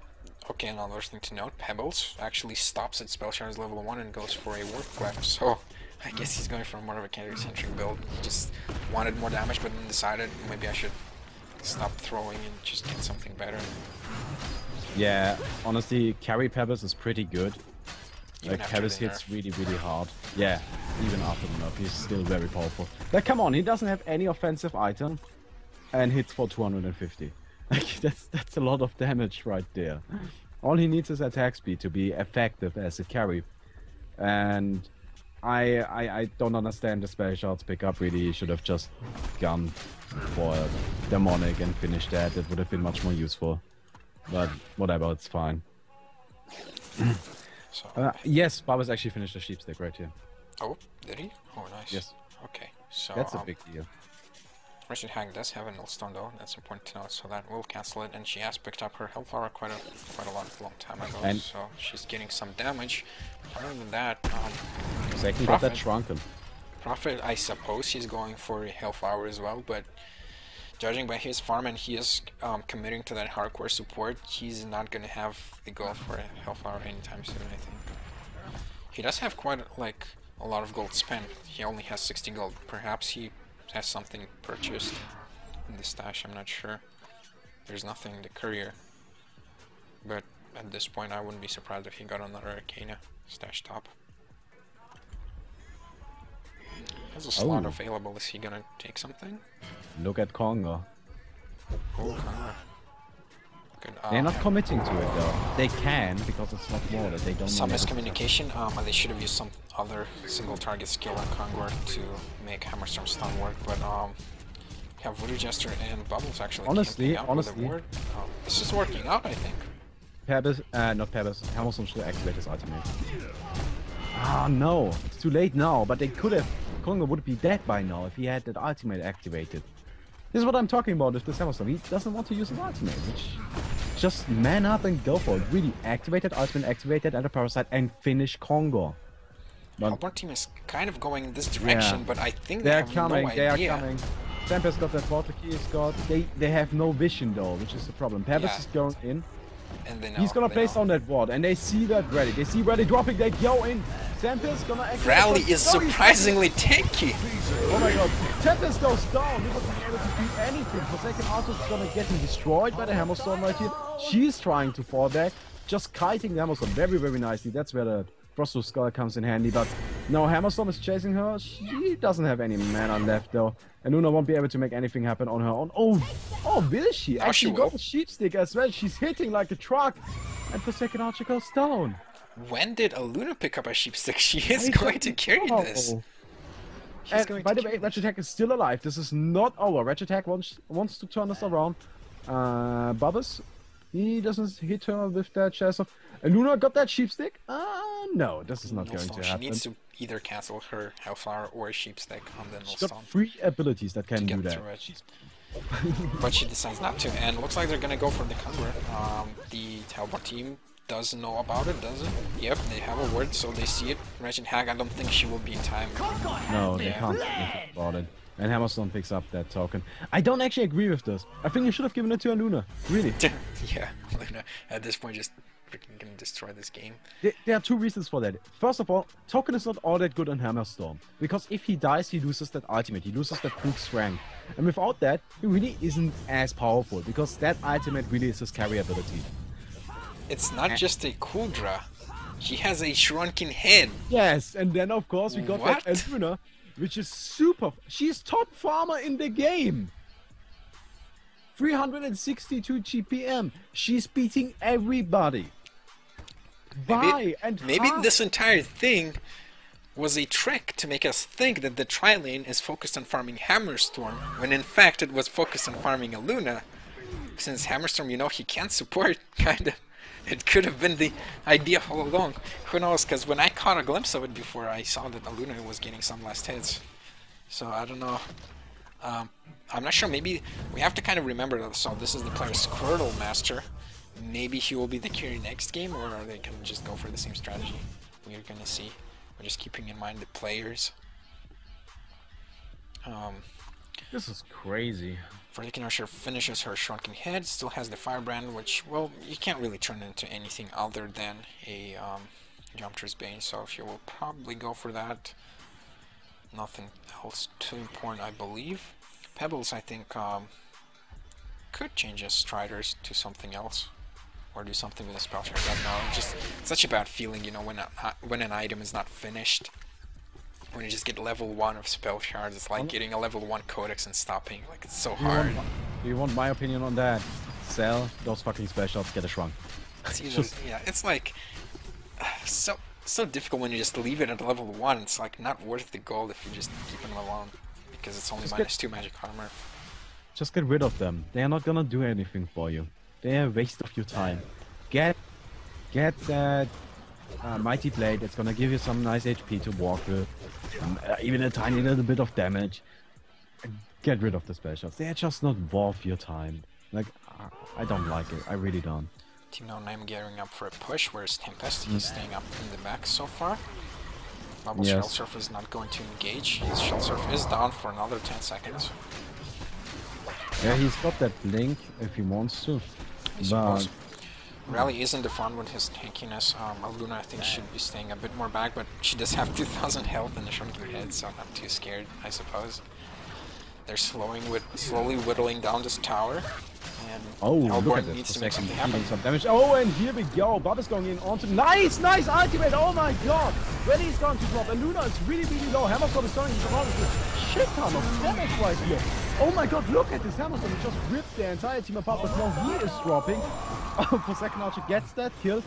okay, another thing to note, Pebbles actually stops at Spell Shards level 1 and goes for a Warp Cleft, so I guess he's going for more of a carry-centric build. He just wanted more damage, but then decided maybe I should stop throwing and just get something better. Yeah, honestly, carry Pebbles is pretty good. Even Like Pebbles hits really, really hard. Yeah, even after the nerf, he's still very powerful. Like, come on, he doesn't have any offensive item, and hits for 250. Like, that's that's a lot of damage right there. All he needs is attack speed to be effective as a carry, and I I, I don't understand the spell shards pickup. Really, he should have just gone for a demonic and finished that. It would have been much more useful. But whatever, it's fine. So, Uh, yes, Babas actually finished the sheep stick right here. oh, did he? Oh, nice. Yes. Okay, so That's a um, big deal. Wretched Hag does have a Nullstone though, that's important to note, so that will cancel it, and she has picked up her Hellflower quite a quite a lot long time ago, And- so she's getting some damage. Other than that, um, Second got that Prophet. shrunken. Prophet, I suppose he's going for a Hellflower as well, but judging by his farm and he is um, committing to that hardcore support, he's not gonna have the gold for a health Hellflower anytime soon, I think. He does have quite like a lot of gold spent. He only has 60 gold. Perhaps he has something purchased in the stash. I'm not sure. There's nothing in the courier. But at this point, I wouldn't be surprised if he got another Arcana stash top. Has a slot Oh. available. Is he gonna take something? Look at Kongor. Oh, good. They're not committing to it though. They can because it's not water. they don't. Some know what to- miscommunication. Um, they should have used some other single target skill on Kongor to make Hammerstorm stun work, but um, we have Voodoo Jester and Bubbles actually. Honestly- camping out with a honestly- Um, this is working out, I think. Pebbles, uh, not Pebbles. Hammerstorm should activate his ultimate. Ah no, it's too late now. But they could have. Kongor would be dead by now if he had that ultimate activated. This is what I'm talking about with the Hammerstorm. He doesn't want to use his ultimate, which just man up and go for it. Really activate that ultimate, activate that other parasite, and finish Kongor. But Hellborn team is kind of going in this direction, Yeah. but I think they They're have coming, no they are coming. Tempest got that water key, Scott. They they have no vision though, which is the problem. Pebbles Yeah. is going in. He's gonna place down that ward, and they see that ready. They see ready dropping, they go in. Tempest gonna activate. Rally is surprisingly tanky. Oh my god. Tempest goes down. He wasn't able to do anything. Forsaken Archer's gonna getting destroyed by the Hammerstorm right here. She's trying to fall back. Just kiting the Hammerstorm very, very nicely. That's where the Frostwolf Skull comes in handy. But no, Hammerstorm is chasing her. She doesn't have any mana left though. And Luna won't be able to make anything happen on her own. Oh, oh, will she? she Actually will. got the sheep stick as well. She's hitting like a truck. And Forsaken Archer goes down. When did Aluna pick up a sheep stick? She is I going to carry know. this. She's And going by to the way. Wretched is still alive. This is not over. Wretched wants wants to turn this around. Uh, Bubbles, he doesn't hit her with that chest of. And Luna got that sheep stick? Uh, no, this is not No going stone. to She happen. needs to either cancel her Hellflower or a sheep stick on the no She's got three abilities that can get do that. through it. but she decides not to, and looks like they're gonna go for the cover. Um, the Talbot team does know about it, does it? Yep, they have a word, so they see it. Wretched Hag, I don't think she will be in time. No, they Yeah. can't do about it. And Hammerstorm picks up that token. I don't actually agree with this. I think you should have given it to Luna. Really. yeah, Luna at this point just freaking gonna destroy this game. There, are two reasons for that. First of all, Token is not all that good on Hammerstorm. Because if he dies, he loses that ultimate. He loses that brute strength. And without that, he really isn't as powerful. Because that ultimate really is his carry ability. It's not just a Kuldra. She has a shrunken head. Yes, and then of course we got What? that which is super. She's top farmer in the game. 362 GPM. She's beating everybody. Why? and Maybe this entire thing was a trick to make us think that the tri lane is focused on farming Hammerstorm, when in fact it was focused on farming Aluna. Since Hammerstorm, you know, he can't support, kind of. It could have been the idea all along. Who knows? Because when I caught a glimpse of it before, I saw that Aluna was getting some last hits. So I don't know. Um, I'm not sure. Maybe we have to kind of remember that. So this is the player's Squirtle Master. Maybe he will be the carry next game, or are they gonna just go for the same strategy? We're gonna see. We're just keeping in mind the players. Um, This is crazy. Forsaken Archer finishes her Shrunken Head, still has the Firebrand, which, well, you can't really turn into anything other than a um, Geometer's Bane, so she will probably go for that. Nothing else too important, I believe. Pebbles, I think, um, could change his Striders to something else. Or do something with a spell shard. I don't know. Just such a bad feeling, you know, when a, when an item is not finished. When you just get level 1 of spell shards, it's like getting a level 1 codex and stopping. Like, it's so You hard. my- you want my opinion on that? Sell those fucking specials, get a shrunk. It's yeah, it's like uh, so so difficult when you just leave it at level one. It's like not worth the gold if you just keep them alone because it's only minus get- two magic armor. Just get rid of them. They are not gonna do anything for you. They are a waste of your time. Get, get that uh, mighty blade. It's gonna give you some nice HP to walk with, um, uh, even a tiny little bit of damage. Get rid of the specials. They are just not worth your time. Like, I- I don't like it. I really don't. Team No Name gearing up for a push, whereas Tempest he's staying up in the back so far. Bubble Yes. Shell Surf is not going to engage. His Shell Surf is down for another 10 seconds. Yeah, he's got that blink if he wants to. I suppose. Rally isn't the fun with his tankiness. Um, Aluna, I think, should be staying a bit more back, but she does have 2,000 health and a shrunken head, so I'm not too scared, I suppose. They're slowing with slowly whittling down this tower, and Oh, look at this needs for to make something happen. some damage. Oh, and here we go. Bob is going in onto nice, nice ultimate. Oh my god, Ready is going to drop. And Luna is really, really low. Hammerstorm is starting to run with a shit ton of damage right here. Oh my god, look at this Hammerstorm. He just ripped the entire team apart, but now he is dropping. Oh, Forsaken Archer gets that kill.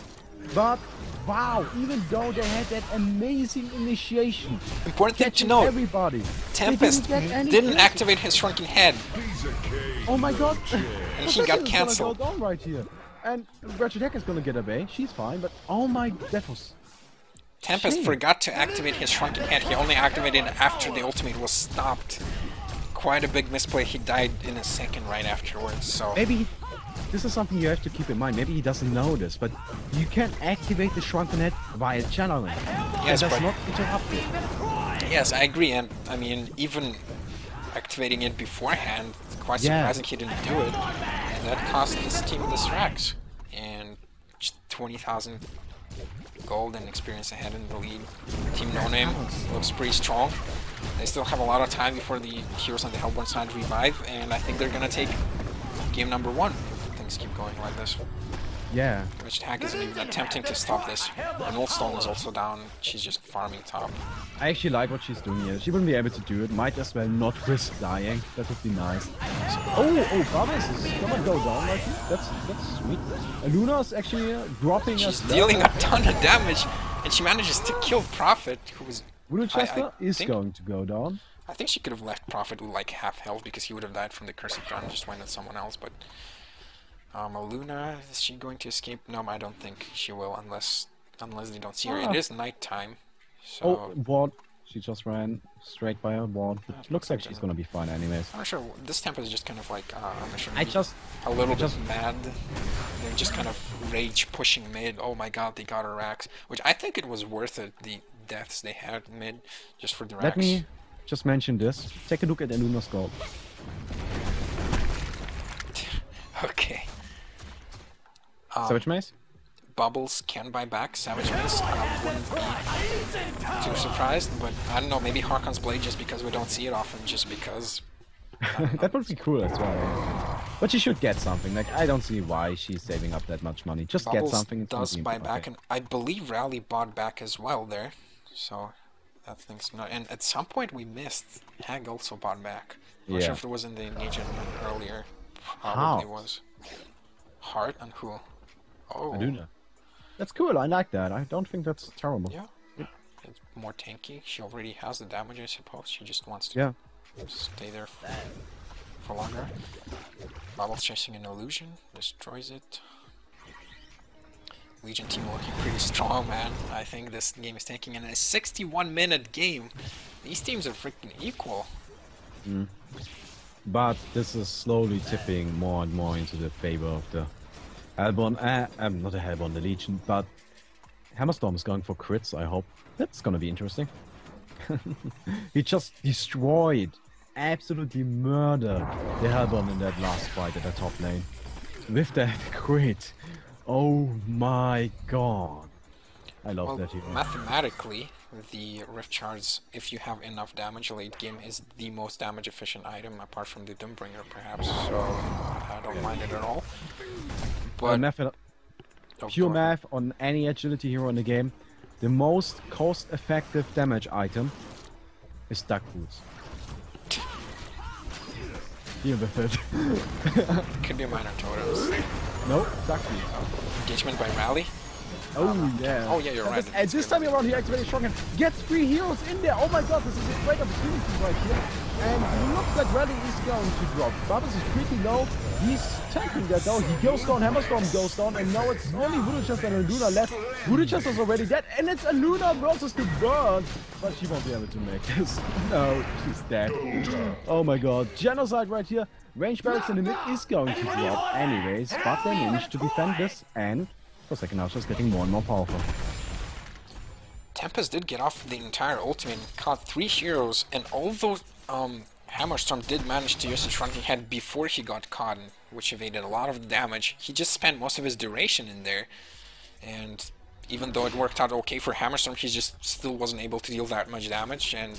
But wow, even though they had that amazing initiation, Important thing to note, everybody, Tempest didn't, didn't activate his shrunken head. Oh my god! And he got cancelled. Go right here. And Wretched Deck is gonna get away. She's fine, but oh my, that was. Tempest Shame. forgot to activate his shrunken head. He only activated it after the ultimate was stopped. Quite a big misplay. He died in a second right afterwards. So Maybe this is something you have to keep in mind. Maybe he doesn't know this, but you can activate the Shrunken Head via channeling. Yes, that does but- not interrupt you. yes, I agree. And I mean, even activating it beforehand, quite Yeah. surprising he didn't do it. And that cost his team the Strax. And just 20,000 gold and experience ahead in the lead. Team No Name looks pretty strong. They still have a lot of time before the heroes on the Hellborn side revive, and I think they're gonna take game number one if things keep going like this. Yeah. Which Tag isn't even attempting to stop this. And Oldstone is also down. She's just farming top. I actually like what she's doing here. She wouldn't be able to do it. Might as well not risk dying. That would be nice. Oh, oh, Babas is gonna go down like this. That's that's sweet. And Luna's actually uh, dropping She's dealing a ton of damage, and she manages to kill Prophet, who was. Voodoo I- I is think- going to go down. I think she could have left Prophet with like half health because he would have died from the Cursed Ground and just went at someone else. But um, Luna, is she going to escape? No, I don't think she will unless unless they don't see her. Ah. It is nighttime, so Oh, ward. She just ran straight by her ward. It looks like she's gonna be fine anyways. I'm not sure. This tempo is just kind of like uh, I'm not sure. I just a little bit just- mad. They're just kind of rage pushing mid. Oh my god, they got her racks, which I think it was worth it. The deaths they had mid just for the let me just mention this. Take a look at Aluna's gold. Okay. Um, Savage Mace? Bubbles can buy back Savage Mace. I wouldn't be too surprised, but I don't know. Maybe Harkon's Blade just because we don't see it often, just because. that would be cool as well. But she should get something. Like I don't see why she's saving up that much money. Just Bubbles get something. does buy back, okay. and I believe Rally bought back as well there. So that thing's not. And at some point we missed. Hag also bought back. I'm not sure if it was in the engagement earlier. How? Probably was. Heart and who? Oh, Aluna. That's cool. I like that. I don't think that's terrible. yeah. It's more tanky. She already has the damage, I suppose. She just wants to Yeah. stay there for, for longer. Bubbles chasing an illusion, destroys it. Legion team looking pretty strong, man. I think this game is taking in a 61 minute game. These teams are freaking equal. But this is slowly tipping more and more into the favor of the Hellborn. Uh, um, not the Hellborn, the Legion, but Hammerstorm is going for crits, I hope. That's gonna be interesting. he just destroyed, absolutely murdered the Hellborn in that last fight at the top lane. With that crit. Oh my god. I love Well, that hero. mathematically, the Rift Shards, if you have enough damage late game, is the most damage efficient item apart from the Doombringer, perhaps. So I don't mind it at all. Uh, But math- oh, pure math on any agility hero in the game, the most cost-effective damage item is duck boots. Deal with it. could be minor totems. No, duck boots. Engagement by Rally. Oh yeah. Oh, yeah, you're And right, This, that's and this good. time around, he activated Shotgun. Gets three heroes in there. Oh my god, this is a great opportunity right here. And looks like Rally is going to drop. Bubbles is pretty low. He's tanking that though. He goes down, Hammerstorm goes down, and now it's only Voodoo Jester and Luna left. Voodoo Jester's already dead, and it's Luna versus the bird. But she won't be able to make this. no, she's dead. Oh my god. Genocide right here. Range barracks in the mid is going to drop anyways, but they managed to defend this, and a second now, just getting more and more powerful. Tempest did get off the entire ultimate and caught three heroes, and although um, Hammerstorm did manage to use his Shrunken Head before he got caught, which evaded a lot of damage, he just spent most of his duration in there. And even though it worked out okay for Hammerstorm, he just still wasn't able to deal that much damage. And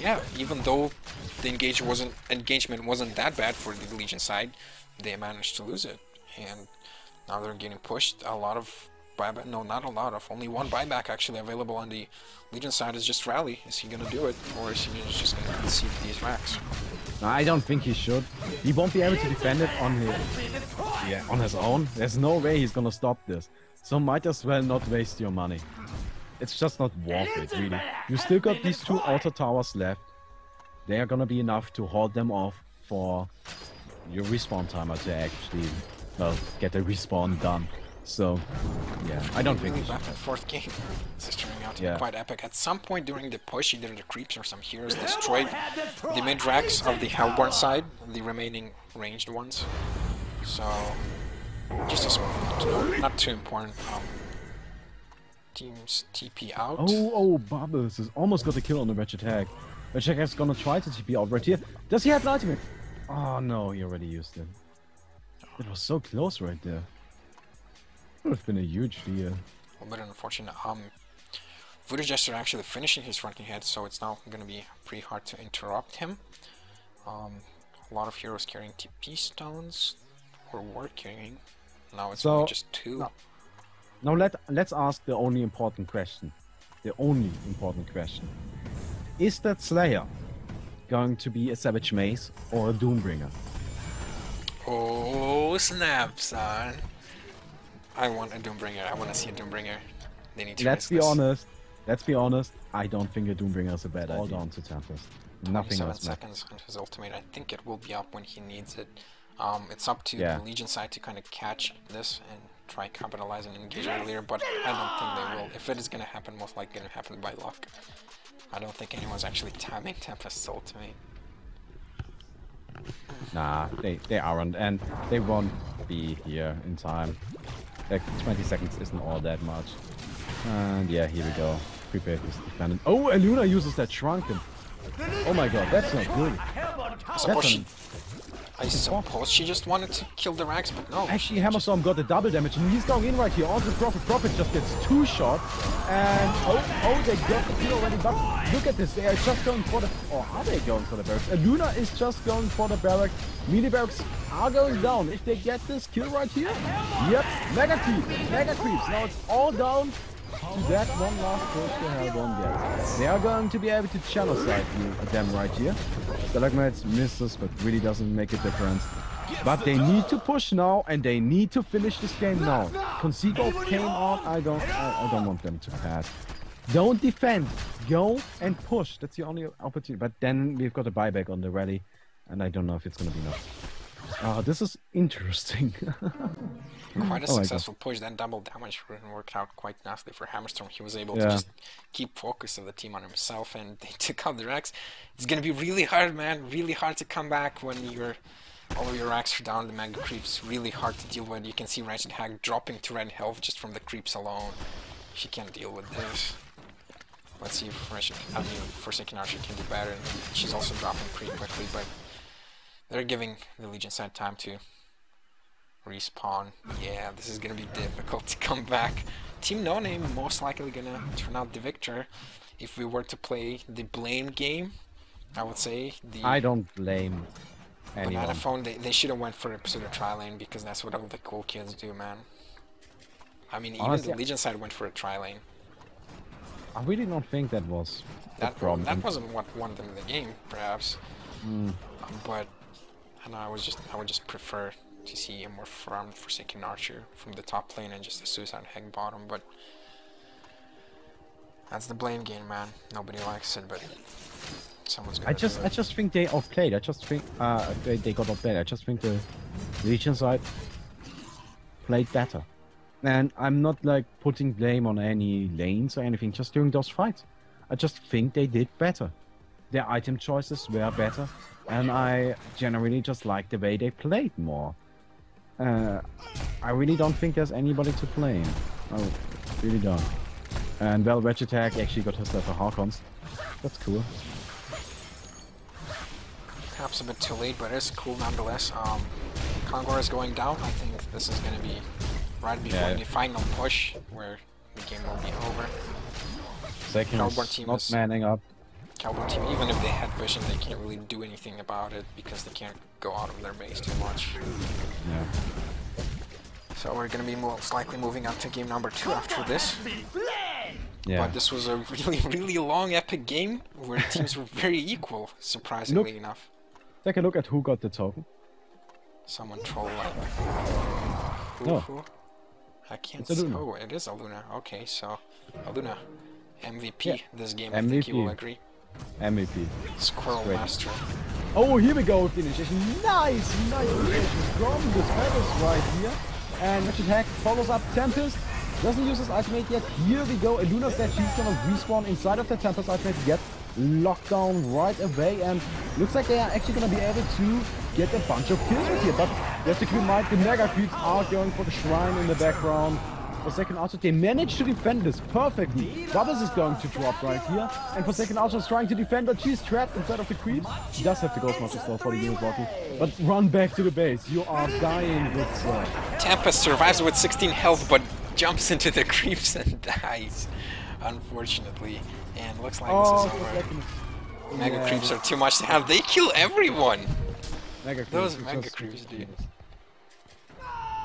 yeah, even though the engage wasn't engagement wasn't that bad for the Legion side, they managed to lose it. And now they're getting pushed. A lot of buyback. No, not a lot of. Only one buyback actually available on the Legion side is just Rally. Is he gonna do it, or is he just gonna concede these racks? No, I don't think he should. He won't be able to defend it on his, yeah, on his own. There's no way he's gonna stop this. So might as well not waste your money. It's just not worth it, really. You still got these two auto towers left. They are gonna be enough to hold them off for your respawn timer to actually, well, get the respawn done. So, yeah, I don't think really he should. back and forth game. This is turning out to Yeah. be quite epic. At some point during the push, either the creeps or some heroes destroyed the mid racks of the Hellborn side, the remaining ranged ones. So, just a small note to note, not too important. Um, teams TP out. Oh, oh, Bubbles has almost got the kill on the Wretched Hag. Wretched Hag is gonna try to TP out right here. Does he have an ultimate? Oh no, he already used it. It was so close right there. Would have been a huge deal. bit unfortunate. Um, Voodoo Jester actually finishing his Shrunken Head, so it's now going to be pretty hard to interrupt him. Um, a lot of heroes carrying TP stones, or were carrying. Now it's So- only just two. no. Now let let's ask the only important question. The only important question. Is that Slayer going to be a Savage Mace or a Doombringer? Oh snap, son! I want a Doombringer. I want to see a Doombringer. They need to. Let's be this. honest. Let's be honest. I don't think a Doombringer is a bad idea. All down to Tempest. Nothing else matters. seconds on his ultimate. I think it will be up when he needs it. Um, it's up to Yeah. the Legion side to kind of catch this and try capitalize and engage earlier, but I don't think they will. If it is going to happen, most likely going to happen by luck. I don't think anyone's actually timing Tempest's ultimate. Nah, they, they aren't, and they won't be here in time. Like 20 seconds isn't all that much. And yeah, here we go. Prepare this defendant. Oh, and Luna uses that shrunken. Oh my god, that's not good. That's an, I suppose she just wanted to kill the Rax, but no. actually, Hammerstorm got the double damage, and he's going in right here. Also, Prophet Prophet just gets two shots, and oh, oh, they got the kill already. But look at this, they are just going for the, or are they going for the barracks? And Luna is just going for the barracks. Melee barracks are going down. If they get this kill right here, yep, mega creeps, mega creeps. Now it's all down to that one last push the Hellborn gets. They are going to be able to channel side you them right here. Stalagmites misses, but really doesn't make a difference. But they need to push now, and they need to finish this game now. Conseco came out. I don't. I, I don't want them to pass. Don't defend. Go and push. That's the only opportunity. But then we've got a buyback on the rally, and I don't know if it's gonna be enough. Oh, this is interesting. Mm-hmm. Quite a Oh successful push. That double damage worked out quite nicely for Hammerstorm. He was able to just keep focus of the team on himself, and they took out the Rex. It's gonna be really hard, man. Really hard to come back when you're all of your racks are down. The mega creeps really hard to deal with. You can see Wretched Hag dropping to red health just from the creeps alone. She can't deal with this. Let's see if Wretched, I mean, Forsaken Archer can do better. She's also dropping pretty quickly, but they're giving the Legion side time to respawn. Yeah, this is gonna be difficult to come back. Team No Name most likely gonna turn out the victor. If we were to play the blame game, I would say the I don't blame anyone. banana phone. They, they should have went for a pseudo tri lane because that's what all the cool kids do, man. I mean, even Honestly, the Legion side went for a tri lane. I really don't think that was That problem. that wasn't what won them the game, perhaps. Um, but and I was just I would just prefer to see a more farmed Forsaken Archer from the top lane and just a Suicide Hag bottom. But that's the blame game, man. Nobody likes it, but someone's gonna I just, I just think they outplayed. I just think, uh, they, they got outplayed. I just think the Legion side played better. And I'm not like putting blame on any lanes or anything. Just during those fights, I just think they did better. Their item choices were better, and I generally just like the way they played more. Uh, I really don't think there's anybody to blame. I really don't. And well, Regitag actually got herself a Harkons. That's cool. Perhaps a bit too late, but it's cool nonetheless. Um, Kongor is going down. I think this is gonna be right before Yeah. the final push, where the game will be over. Second Melbourne team not is- manning up. Cowboy team, even if they had vision, they can't really do anything about it because they can't go out of their base too much. Yeah. So we're gonna be most likely moving on to game number two after this. Yeah. But this was a really, really long epic game where the teams were very equal, surprisingly enough. Take a look at who got the token. Someone troll like. Who, No. who? I can't It's see. Aluna. Oh, it is Aluna. Okay, so Aluna, MVP Yeah. this game. I think you will MVP. agree. MVP. Squirrel Great. Master. Oh, here we go with the initiation. Nice, nice initiation from the Feathers right here. And Wretched Hag follows up Tempest. Doesn't use his ultimate yet. Here we go. And Luna said she's gonna respawn inside of the Tempest ultimate to get locked down right away. And looks like they are actually gonna be able to get a bunch of kills right here. But you have to keep in mind the Mega Creeps are going for the Shrine in the background. For second Archer, they managed to defend this perfectly. Bubbles is going to drop right here. And Forsaken Archer is trying to defend, but she's trapped inside of the creep. She does have the Ghost Marchers still for the unit walking. But run back to the base. You are dying, with sir. Tempest survives with 16 health, but jumps into the creeps and dies, unfortunately. And looks like Oh, this is oh, over. second. Mega Yeah, creeps are too much to have. They kill everyone. Mega creeps. Those Mega creeps, dude.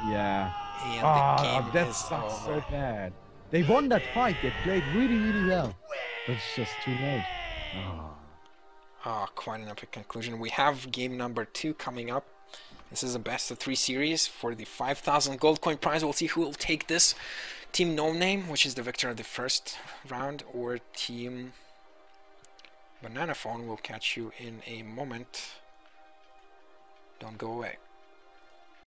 Yeah. And Ah, the game that sucks so bad. They won that fight. They played really, really well. But it's just too late. Ah. Ah, quite an epic conclusion. We have game number two coming up. This is a best of three series for the 5,000 gold coin prize. We'll see who will take this. Team No Name, which is the victor of the first round, or Team Banana Phone. We'll catch you in a moment. Don't go away.